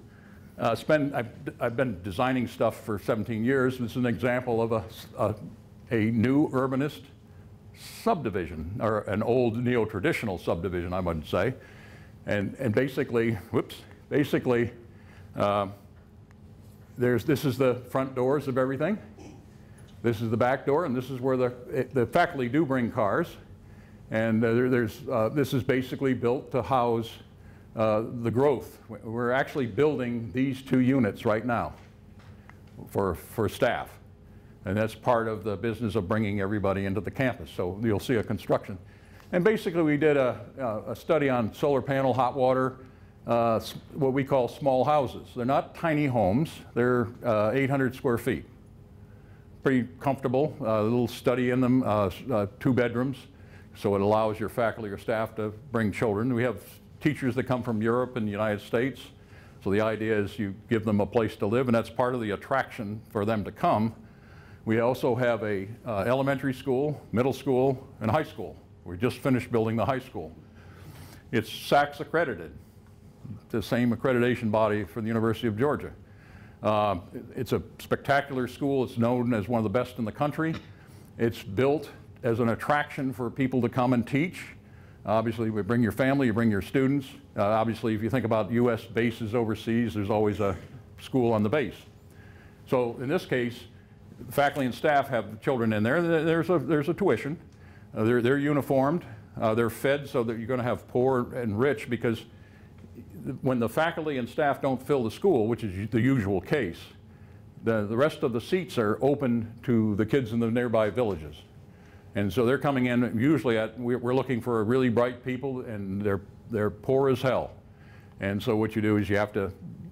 uh, spend, I've, I've, been designing stuff for 17 years. This is an example of a, a a new urbanist subdivision, or an old neo-traditional subdivision, I would say. And, and basically, whoops, basically, uh, there's, this is the front doors of everything. This is the back door, and this is where the, the faculty do bring cars. And uh, there, there's, uh, this is basically built to house uh, the growth. We're actually building these two units right now for, for staff. And that's part of the business of bringing everybody into the campus. So you'll see a construction. And basically we did a, a study on solar panel, hot water, uh, what we call small houses. They're not tiny homes. They're uh, 800 square feet. Pretty comfortable. Uh, a little study in them, uh, two bedrooms. So it allows your faculty or staff to bring children. We have teachers that come from Europe and the United States. So the idea is you give them a place to live, and that's part of the attraction for them to come. We also have a uh, elementary school, middle school, and high school. We just finished building the high school. It's SACS accredited, the same accreditation body for the University of Georgia. Uh, it's a spectacular school. It's known as one of the best in the country. It's built as an attraction for people to come and teach. Obviously, we bring your family, you bring your students. Uh, obviously, if you think about U.S. bases overseas, there's always a school on the base. So in this case, faculty and staff have children in there. There's a, there's a tuition. Uh, they're, they're uniformed. Uh, they're fed so that you're going to have poor and rich because when the faculty and staff don't fill the school, which is the usual case, the, the rest of the seats are open to the kids in the nearby villages. And so they're coming in usually at, we're looking for really bright people and they're, they're poor as hell. And so what you do is you have to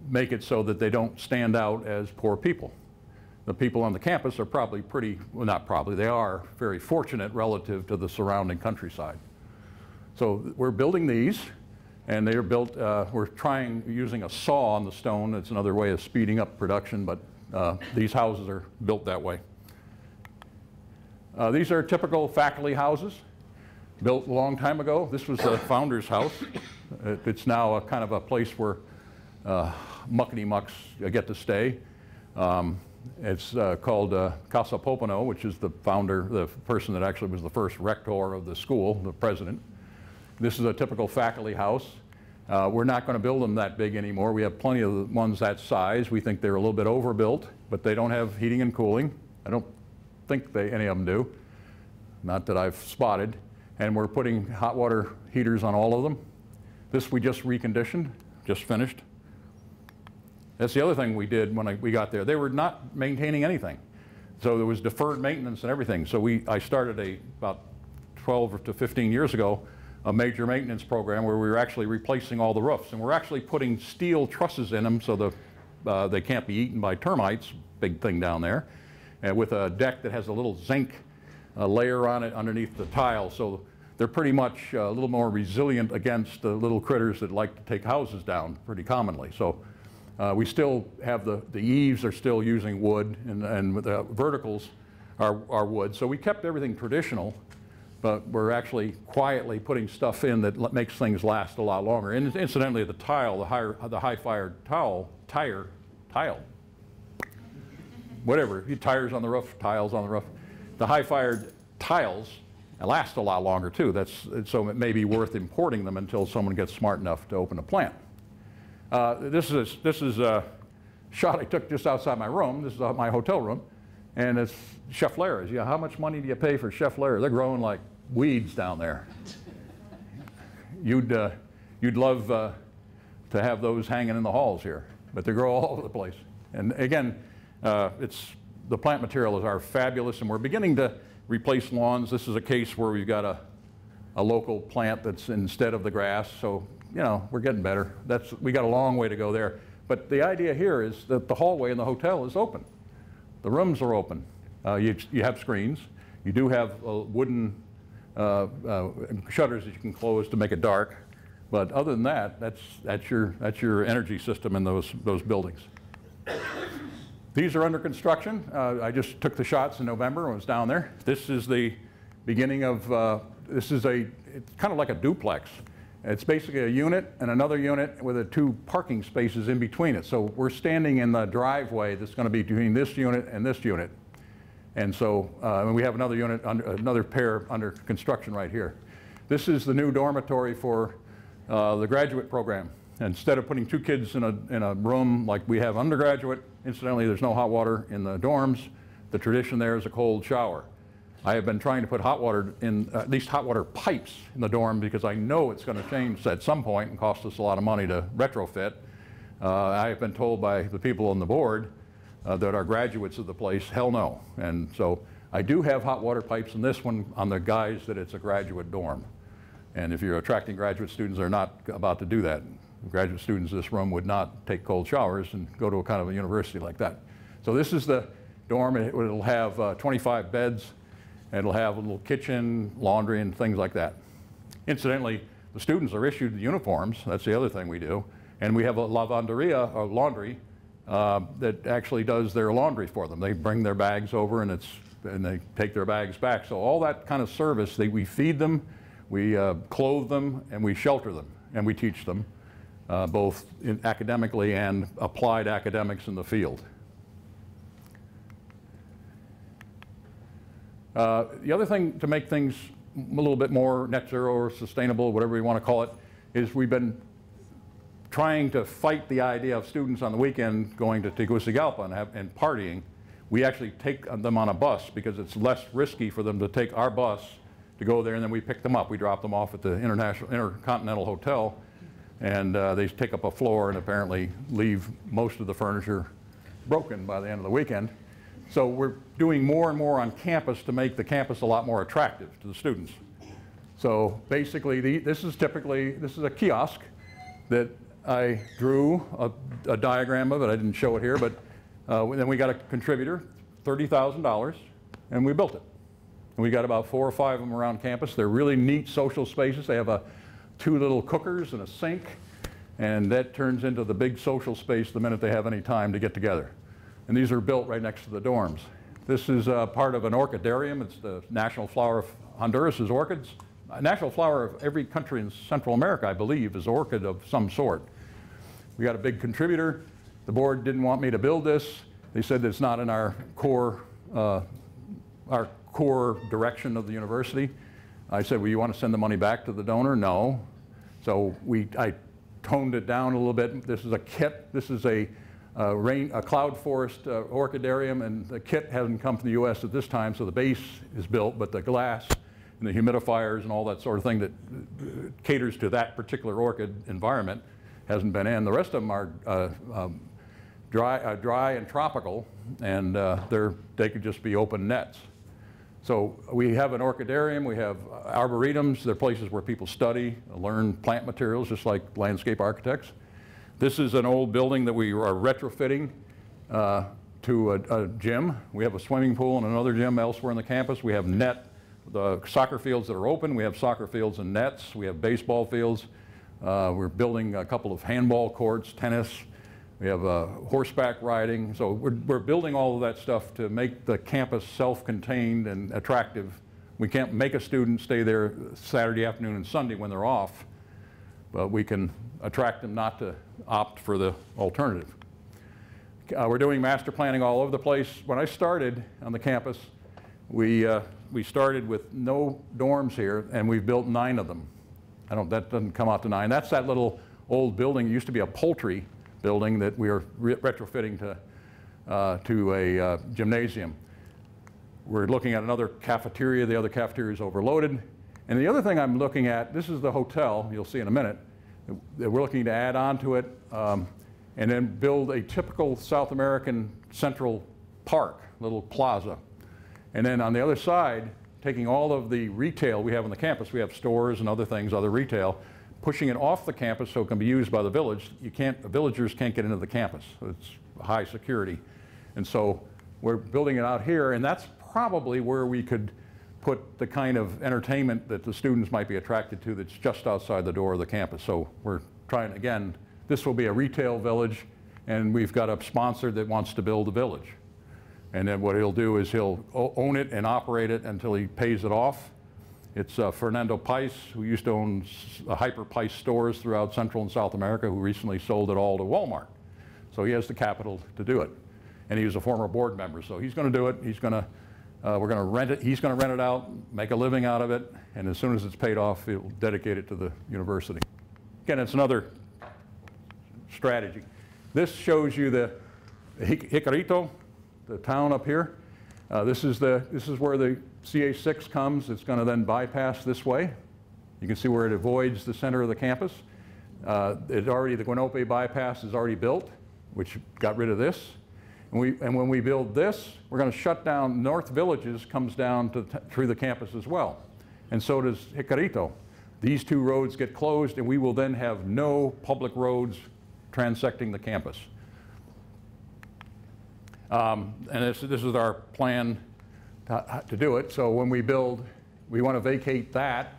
make it so that they don't stand out as poor people the people on the campus are probably pretty, well not probably, they are very fortunate relative to the surrounding countryside. So we're building these and they are built, uh, we're trying using a saw on the stone. It's another way of speeding up production, but uh, these houses are built that way. Uh, these are typical faculty houses built a long time ago. This was the founder's house. It's now a kind of a place where uh, muckety mucks get to stay. Um, it's uh, called uh, Casa Popenoe, which is the founder, the person that actually was the first rector of the school, the president. This is a typical faculty house. Uh, we're not going to build them that big anymore. We have plenty of ones that size. We think they're a little bit overbuilt, but they don't have heating and cooling. I don't think they, any of them do, not that I've spotted. And we're putting hot water heaters on all of them. This we just reconditioned, just finished. That's the other thing we did when I, we got there. They were not maintaining anything. So there was deferred maintenance and everything. So we, I started a, about 12 to 15 years ago, a major maintenance program where we were actually replacing all the roofs. And we're actually putting steel trusses in them so the, uh, they can't be eaten by termites, big thing down there, and with a deck that has a little zinc uh, layer on it underneath the tile. So they're pretty much uh, a little more resilient against the little critters that like to take houses down pretty commonly. So uh, we still have the, the eaves are still using wood and, and the verticals are, are wood. So we kept everything traditional but we're actually quietly putting stuff in that makes things last a lot longer. And incidentally, the tile, the, higher, the high-fired tile, tire, tile, whatever, tires on the roof, tiles on the roof, the high-fired tiles last a lot longer too. That's, so it may be worth importing them until someone gets smart enough to open a plant. Uh, this is, this is a shot I took just outside my room. This is my hotel room. And it's Chef scheffleras. Yeah, how much money do you pay for Chef schefflera? They're growing like weeds down there. You'd, uh, you'd love uh, to have those hanging in the halls here, but they grow all over the place. And again, uh, it's, the plant materials are fabulous, and we're beginning to replace lawns. This is a case where we've got a, a local plant that's instead of the grass, so you know, we're getting better. That's, we got a long way to go there. But the idea here is that the hallway in the hotel is open. The rooms are open. Uh, you, you have screens. You do have wooden uh, uh, shutters that you can close to make it dark. But other than that, that's, that's, your, that's your energy system in those, those buildings. These are under construction. Uh, I just took the shots in November and was down there. This is the beginning of, uh, this is a, it's kind of like a duplex. It's basically a unit and another unit with a two parking spaces in between it. So we're standing in the driveway that's going to be between this unit and this unit. And so uh, and we have another unit, under, another pair under construction right here. This is the new dormitory for uh, the graduate program. Instead of putting two kids in a, in a room like we have undergraduate, incidentally, there's no hot water in the dorms. The tradition there is a cold shower. I have been trying to put hot water in, at least hot water pipes in the dorm because I know it's going to change at some point and cost us a lot of money to retrofit. Uh, I have been told by the people on the board uh, that are graduates of the place, hell no. And so I do have hot water pipes in this one on the guise that it's a graduate dorm. And if you're attracting graduate students, they're not about to do that. Graduate students in this room would not take cold showers and go to a kind of a university like that. So this is the dorm. It, will have uh, 25 beds. And it'll have a little kitchen, laundry, and things like that. Incidentally, the students are issued uniforms. That's the other thing we do. And we have a lavanderia, or laundry, uh, that actually does their laundry for them. They bring their bags over and, it's, and they take their bags back. So all that kind of service, they, we feed them, we uh, clothe them, and we shelter them, and we teach them, uh, both academically and applied academics in the field. Uh, the other thing to make things a little bit more net zero or sustainable, whatever you want to call it, is we've been trying to fight the idea of students on the weekend going to Tegucigalpa and, have, and partying. We actually take them on a bus because it's less risky for them to take our bus to go there and then we pick them up. We drop them off at the International Intercontinental Hotel and uh, they take up a floor and apparently leave most of the furniture broken by the end of the weekend. So we're doing more and more on campus to make the campus a lot more attractive to the students. So basically, the, this is typically, this is a kiosk that I drew a, a, diagram of it. I didn't show it here, but uh, then we got a contributor, $30,000, and we built it. And we got about four or five of them around campus. They're really neat social spaces. They have a, two little cookers and a sink, and that turns into the big social space the minute they have any time to get together. And these are built right next to the dorms. This is uh, part of an orchidarium. It's the national flower of Honduras orchids. A national flower of every country in Central America, I believe, is orchid of some sort. We got a big contributor. The board didn't want me to build this. They said that it's not in our core, uh, our core direction of the university. I said, well, you want to send the money back to the donor? No. So we, I toned it down a little bit. This is a kit. This is a, rain, a cloud forest uh, orchidarium, and the kit hasn't come from the U.S. at this time, so the base is built, but the glass and the humidifiers and all that sort of thing that uh, caters to that particular orchid environment hasn't been in. The rest of them are uh, um, dry, uh, dry and tropical, and uh, they're, they could just be open nets. So we have an orchidarium, we have arboretums, they're places where people study, learn plant materials, just like landscape architects. This is an old building that we are retrofitting uh, to a, a gym. We have a swimming pool and another gym elsewhere in the campus. We have net, the soccer fields that are open. We have soccer fields and nets. We have baseball fields. Uh, we're building a couple of handball courts, tennis. We have uh, horseback riding. So we're, we're building all of that stuff to make the campus self-contained and attractive. We can't make a student stay there Saturday afternoon and Sunday when they're off, but we can attract them not to opt for the alternative. Uh, we're doing master planning all over the place. When I started on the campus, we, uh, we started with no dorms here, and we've built nine of them. I don't, that doesn't come out to nine. That's that little old building. It used to be a poultry building that we are re retrofitting to, uh, to a uh, gymnasium. We're looking at another cafeteria. The other cafeteria is overloaded. And the other thing I'm looking at, this is the hotel, you'll see in a minute, that we're looking to add on to it um, and then build a typical South American central park, little plaza. And then on the other side, taking all of the retail we have on the campus, we have stores and other things, other retail, pushing it off the campus so it can be used by the village. You can't, the villagers can't get into the campus. It's high security. And so we're building it out here, and that's probably where we could put the kind of entertainment that the students might be attracted to that's just outside the door of the campus. So we're trying, again, this will be a retail village, and we've got a sponsor that wants to build a village. And then what he'll do is he'll own it and operate it until he pays it off. It's uh, Fernando Paiz, who used to own Hyper Paiz stores throughout Central and South America, who recently sold it all to Walmart. So he has the capital to do it. And he was a former board member, so he's going to do it. He's going to, uh, we're going to rent it. He's going to rent it out, make a living out of it, and as soon as it's paid off, he'll dedicate it to the university. Again, it's another strategy. This shows you the Jicarito, the town up here. Uh, this, is the, this is where the CA6 comes. It's going to then bypass this way. You can see where it avoids the center of the campus. Uh, it already, the Güinope bypass is already built, which got rid of this. And, we, and when we build this, we're going to shut down North Villages comes down to through the campus as well. And so does Jicarito. These two roads get closed and we will then have no public roads transecting the campus. Um, and this, this is our plan to, to, do it. So when we build, we want to vacate that.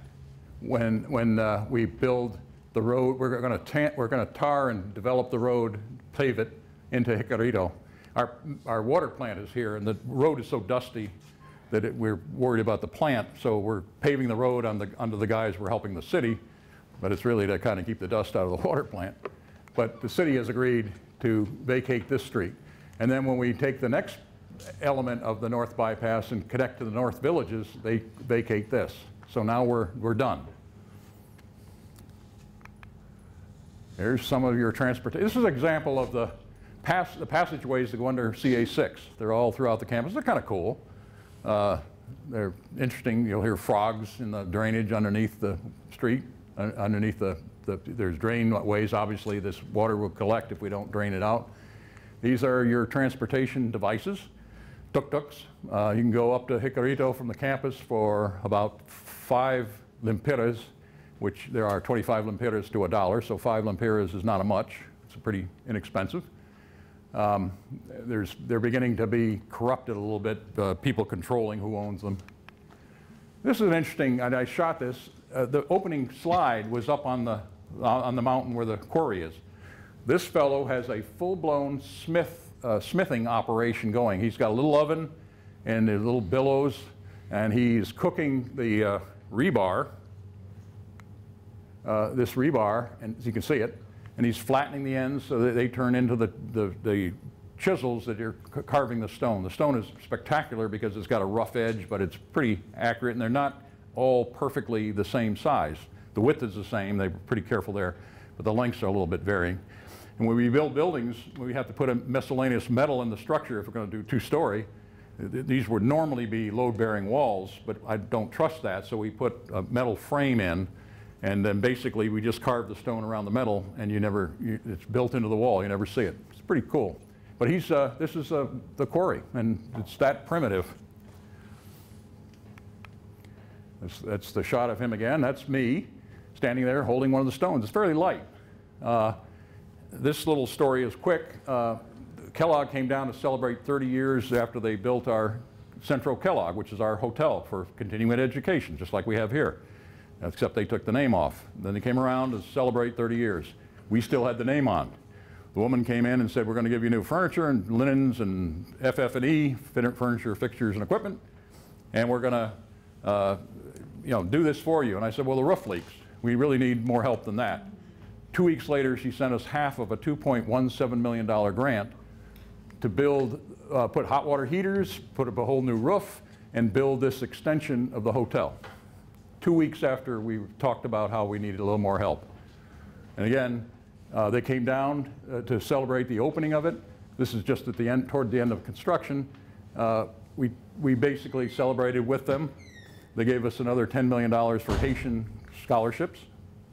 When, when uh, we build the road, we're going to we're going to tar and develop the road, pave it into Jicarito. Our, our water plant is here, and the road is so dusty that it, we're worried about the plant. So we're paving the road on the, under the guise we're helping the city, but it's really to kind of keep the dust out of the water plant. But the city has agreed to vacate this street. And then when we take the next element of the north bypass and connect to the north villages, they vacate this. So now we're, we're done. There's some of your transportation. This is an example of the, pass, the passageways that go under CA6. They're all throughout the campus. They're kind of cool. Uh, they're interesting. You'll hear frogs in the drainage underneath the street, uh, underneath the, the, there's drain ways. Obviously, this water will collect if we don't drain it out. These are your transportation devices, tuk-tuks. Uh, you can go up to Jicarito from the campus for about five lempiras, which there are 25 lempiras to a dollar, so five lempiras is not a much. It's pretty inexpensive. Um, there's, they're beginning to be corrupted a little bit, uh, people controlling who owns them. This is an interesting, and I shot this, uh, the opening slide was up on the, on the mountain where the quarry is. This fellow has a full-blown smith, uh, smithing operation going. He's got a little oven and a little billows, and he's cooking the uh, rebar, uh, this rebar, and as you can see it, and he's flattening the ends so that they turn into the, the, the chisels that you're carving the stone. The stone is spectacular because it's got a rough edge, but it's pretty accurate, and they're not all perfectly the same size. The width is the same, they were pretty careful there, but the lengths are a little bit varying. And when we build buildings, we have to put a miscellaneous metal in the structure if we're going to do two-story. These would normally be load-bearing walls, but I don't trust that, so we put a metal frame in, and then basically we just carve the stone around the metal, and you never, you, it's built into the wall, you never see it. It's pretty cool. But he's, uh, this is uh, the quarry, and it's that primitive. That's, that's the shot of him again. That's me standing there holding one of the stones. It's fairly light. Uh, this little story is quick. Uh, Kellogg came down to celebrate 30 years after they built our Centro Kellogg, which is our hotel for continuing education, just like we have here, except they took the name off. Then they came around to celebrate 30 years. We still had the name on. The woman came in and said, we're going to give you new furniture and linens and FF&E, furniture, fixtures, and equipment, and we're going to uh, you know, do this for you. And I said, well, the roof leaks. We really need more help than that. Two weeks later, she sent us half of a $2.17 million grant to build, uh, put hot water heaters, put up a whole new roof, and build this extension of the hotel. Two weeks after we talked about how we needed a little more help. And again, uh, they came down uh, to celebrate the opening of it. This is just at the end, toward the end of construction. Uh, we, we basically celebrated with them. They gave us another $10 million for Haitian scholarships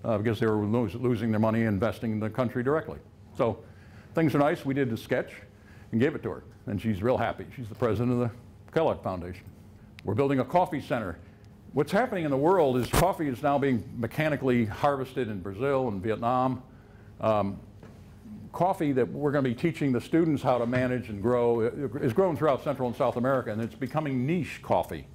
uh, because they were lo losing their money investing in the country directly. So things are nice. We did a sketch and gave it to her. And she's real happy. She's the president of the Kellogg Foundation. We're building a coffee center. What's happening in the world is coffee is now being mechanically harvested in Brazil and Vietnam. Um, coffee that we're going to be teaching the students how to manage and grow is grown throughout Central and South America, and it's becoming niche coffee.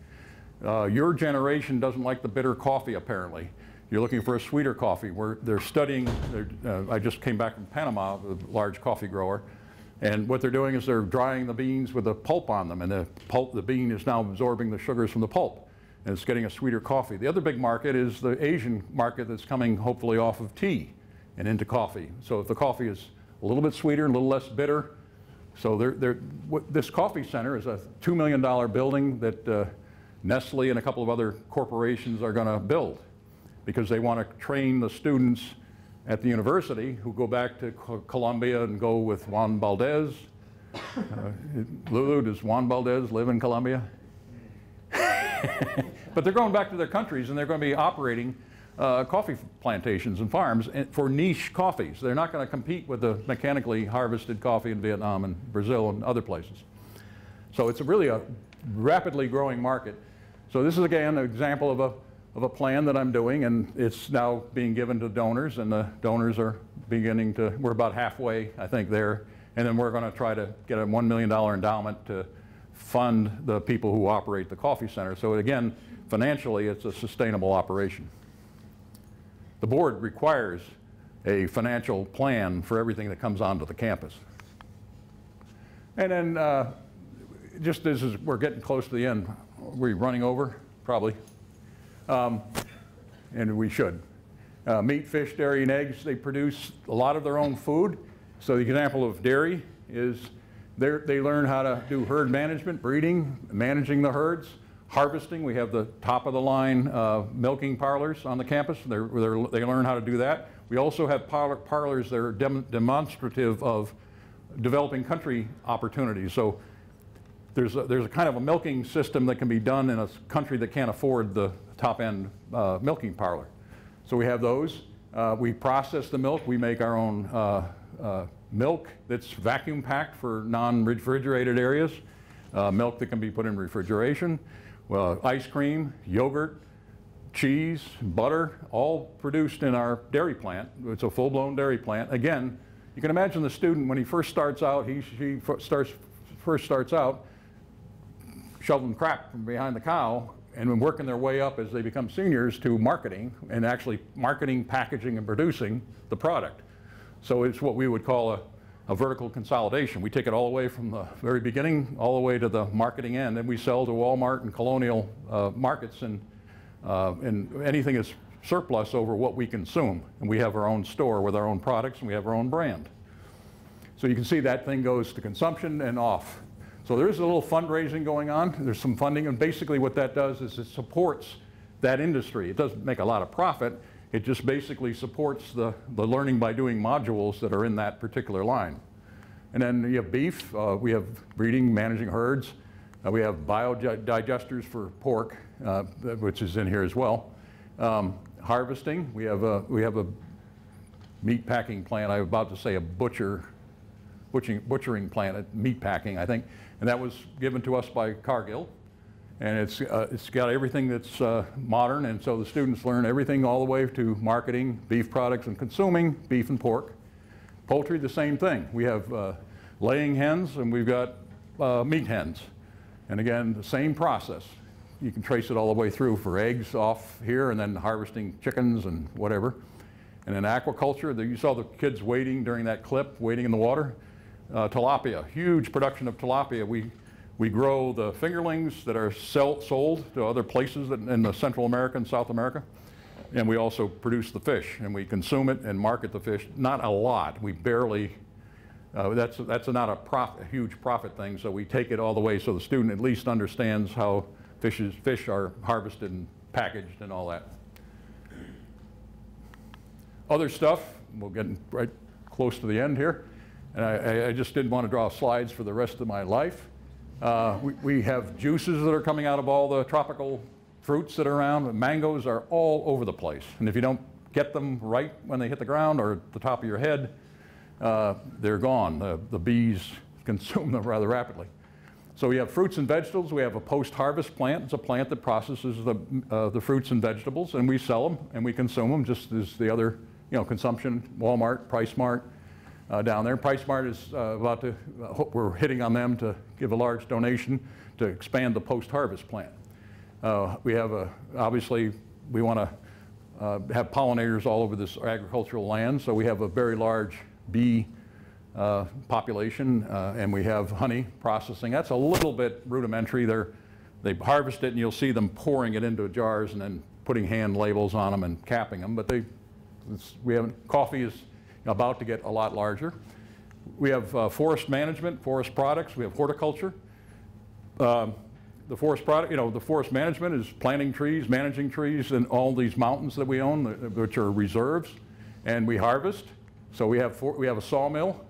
Uh, your generation doesn't like the bitter coffee, apparently. You're looking for a sweeter coffee. We're, they're studying, they're, uh, I just came back from Panama, a large coffee grower, and what they're doing is they're drying the beans with a pulp on them, and the pulp, the bean is now absorbing the sugars from the pulp, and it's getting a sweeter coffee. The other big market is the Asian market that's coming hopefully off of tea and into coffee. So if the coffee is a little bit sweeter a little less bitter, so they're, they're, this coffee center is a $2 million building that uh, Nestle and a couple of other corporations are going to build because they want to train the students at the university who go back to Colombia and go with Juan Valdez. Uh, Lulu, does Juan Valdez live in Colombia? but they're going back to their countries and they're going to be operating uh, coffee plantations and farms for niche coffees. They're not going to compete with the mechanically harvested coffee in Vietnam and Brazil and other places. So it's really a rapidly growing market. So this is again an example of a of a plan that I'm doing, and it's now being given to donors, and the donors are beginning to, we're about halfway, I think, there. And then we're going to try to get a $1 million endowment to fund the people who operate the coffee center. So again, financially, it's a sustainable operation. The board requires a financial plan for everything that comes onto the campus. And then, uh, just as we're getting close to the end, are we running over? Probably. Um, and we should. Uh, meat, fish, dairy, and eggs, they produce a lot of their own food. So the example of dairy is they learn how to do herd management, breeding, managing the herds, harvesting. We have the top of the line uh, milking parlors on the campus. They're, they're, they learn how to do that. We also have parlor, parlors that are dem demonstrative of developing country opportunities. So there's a, there's a kind of a milking system that can be done in a country that can't afford the top-end uh, milking parlor. So we have those. Uh, we process the milk. We make our own uh, uh milk that's vacuum packed for non-refrigerated areas, uh, milk that can be put in refrigeration, well, ice cream, yogurt, cheese, butter, all produced in our dairy plant. It's a full-blown dairy plant. Again, you can imagine the student when he first starts out, he, she starts, first starts out, shoveling crap from behind the cow and working their way up as they become seniors to marketing and actually marketing, packaging, and producing the product. So it's what we would call a, a vertical consolidation. We take it all the way from the very beginning all the way to the marketing end, and we sell to Walmart and colonial uh, markets, and, uh, and anything that's surplus over what we consume. And we have our own store with our own products, and we have our own brand. So you can see that thing goes to consumption and off. So there's a little fundraising going on. There's some funding, and basically what that does is it supports that industry. It doesn't make a lot of profit. It just basically supports the, the learning by doing modules that are in that particular line. And then you have beef. Uh, we have breeding, managing herds. Uh, we have biodigesters for pork, uh, which is in here as well. Um, harvesting. We have a we have a meat packing plant. I was about to say a butcher, butchering, butchering plant, meat packing, I think and that was given to us by Cargill. And it's, uh, it's got everything that's uh, modern, and so the students learn everything all the way to marketing, beef products and consuming beef and pork. Poultry, the same thing. We have uh, laying hens and we've got uh, meat hens. And again, the same process. You can trace it all the way through for eggs off here and then harvesting chickens and whatever. And in aquaculture, the, you saw the kids waiting during that clip, waiting in the water. Uh, tilapia, huge production of tilapia. We, we grow the fingerlings that are sell, sold to other places in the Central America and South America. And we also produce the fish and we consume it and market the fish. Not a lot. We barely, uh, that's, that's not a, prof, a huge profit thing. So we take it all the way so the student at least understands how fishes, fish are harvested and packaged and all that. Other stuff, we're getting right close to the end here. And I, I just didn't want to draw slides for the rest of my life. Uh, we, we, have juices that are coming out of all the tropical fruits that are around. Mangoes are all over the place. And if you don't get them right when they hit the ground or at the top of your head, uh, they're gone. The, the bees consume them rather rapidly. So we have fruits and vegetables. We have a post-harvest plant. It's a plant that processes the, uh, the fruits and vegetables, and we sell them and we consume them just as the other, you know, consumption, Walmart, PriceSmart, uh, down there. PriceSmart is uh, about to, uh, we're hitting on them to give a large donation to expand the post-harvest plant. Uh, we have a, obviously, we want to uh, have pollinators all over this agricultural land, so we have a very large bee uh, population, and we have honey processing. That's a little bit rudimentary. They're, they harvest it, and you'll see them pouring it into jars and then putting hand labels on them and capping them. But they, we haven't, coffee is about to get a lot larger. We have uh, forest management, forest products, we have horticulture. Um, the forest product, you know, the forest management is planting trees, managing trees, and all these mountains that we own, which are reserves, and we harvest. So we have we have a sawmill,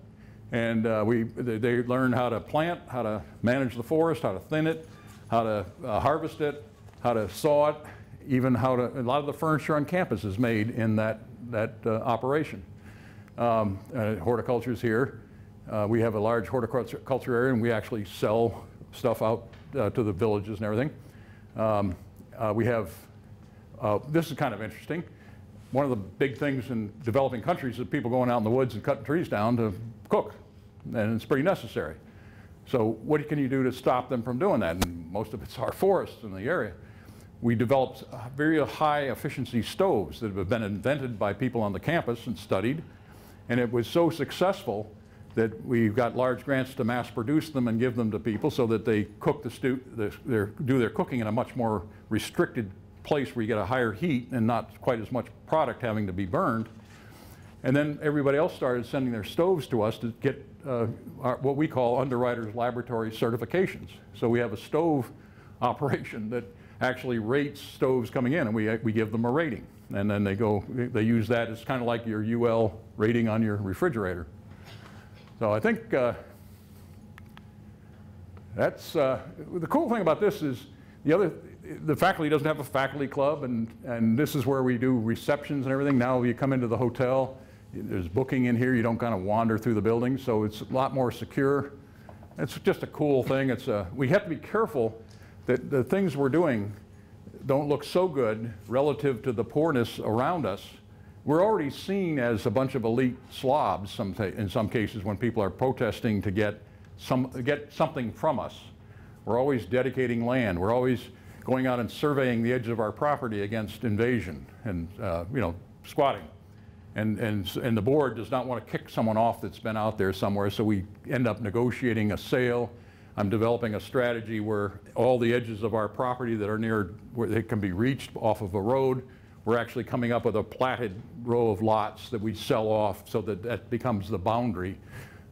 and uh, we they, they, learn how to plant, how to manage the forest, how to thin it, how to uh, harvest it, how to saw it, even how to. A lot of the furniture on campus is made in that that uh, operation. Um, uh, horticulture is here. Uh, we have a large horticulture area and we actually sell stuff out uh, to the villages and everything. Um, uh, we have, uh, this is kind of interesting. One of the big things in developing countries is people going out in the woods and cutting trees down to cook, and it's pretty necessary. So what can you do to stop them from doing that? And most of it's our forests in the area. We developed very high efficiency stoves that have been invented by people on the campus and studied and it was so successful that we got large grants to mass produce them and give them to people so that they cook the, stu the their, do their cooking in a much more restricted place where you get a higher heat and not quite as much product having to be burned. And then everybody else started sending their stoves to us to get uh, our, what we call underwriters laboratory certifications. So we have a stove operation that actually rates stoves coming in and we, we give them a rating. And then they go, they use that as kind of like your UL rating on your refrigerator. So I think uh, that's, uh, the cool thing about this is the other, the faculty doesn't have a faculty club and, and this is where we do receptions and everything. Now you come into the hotel, there's booking in here, you don't kind of wander through the building, so it's a lot more secure. It's just a cool thing. It's a, we have to be careful that the things we're doing don't look so good relative to the poorness around us, we're already seen as a bunch of elite slobs some in some cases when people are protesting to get, some, get something from us. We're always dedicating land. We're always going out and surveying the edge of our property against invasion and, uh, you know, squatting. And, and, and the board does not want to kick someone off that's been out there somewhere, so we end up negotiating a sale I'm developing a strategy where all the edges of our property that are near where they can be reached off of a road, we're actually coming up with a platted row of lots that we sell off so that that becomes the boundary.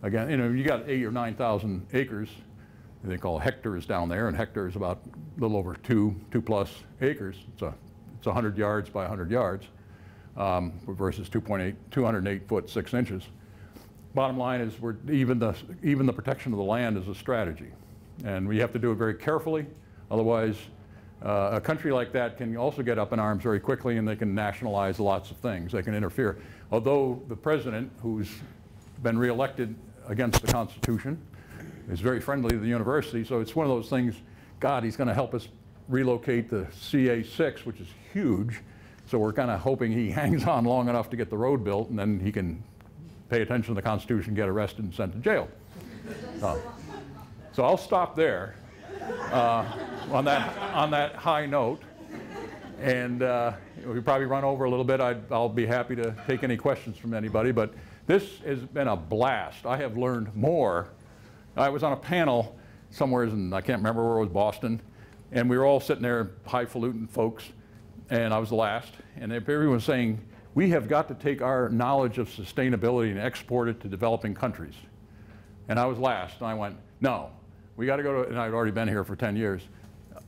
Again, you know, you got eight or 9,000 acres. They call hectares down there, and hectare is about a little over two, two plus acres. It's, a, it's 100 yards by 100 yards um, versus 2.8, 208 foot, six inches bottom line is we're, even, the, even the protection of the land is a strategy. And we have to do it very carefully. Otherwise, uh, a country like that can also get up in arms very quickly and they can nationalize lots of things. They can interfere. Although the president, who's been reelected against the Constitution, is very friendly to the university, so it's one of those things, God, he's going to help us relocate the CA6, which is huge. So we're kind of hoping he hangs on long enough to get the road built, and then he can pay attention to the Constitution, get arrested, and sent to jail. Uh, so I'll stop there uh, on, that, on that high note. And uh, we probably run over a little bit. I'd, I'll be happy to take any questions from anybody. But this has been a blast. I have learned more. I was on a panel somewhere in, I can't remember where it was, Boston. And we were all sitting there, highfalutin folks. And I was the last. And everyone was saying, we have got to take our knowledge of sustainability and export it to developing countries. And I was last. And I went, no, we got to go to, and I'd already been here for 10 years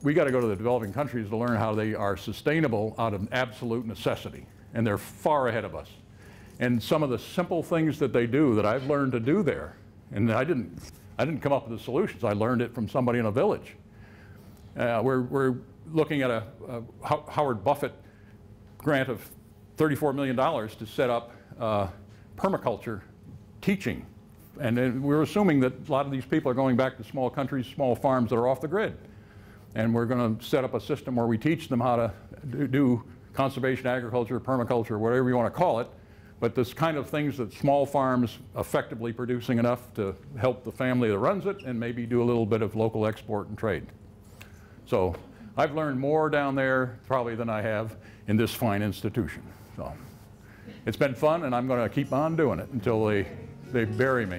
we got to go to the developing countries to learn how they are sustainable out of absolute necessity. And they're far ahead of us. And some of the simple things that they do that I've learned to do there, and I didn't, I didn't come up with the solutions, I learned it from somebody in a village. Uh, we're, we're looking at a, a, Howard Buffett grant of $34 million to set up uh, permaculture teaching. And we're assuming that a lot of these people are going back to small countries, small farms that are off the grid and we're going to set up a system where we teach them how to do, do conservation agriculture, permaculture, whatever you want to call it, but this kind of things that small farms effectively producing enough to help the family that runs it and maybe do a little bit of local export and trade. So I've learned more down there probably than I have in this fine institution. So it's been fun and I'm going to keep on doing it until they, they bury me.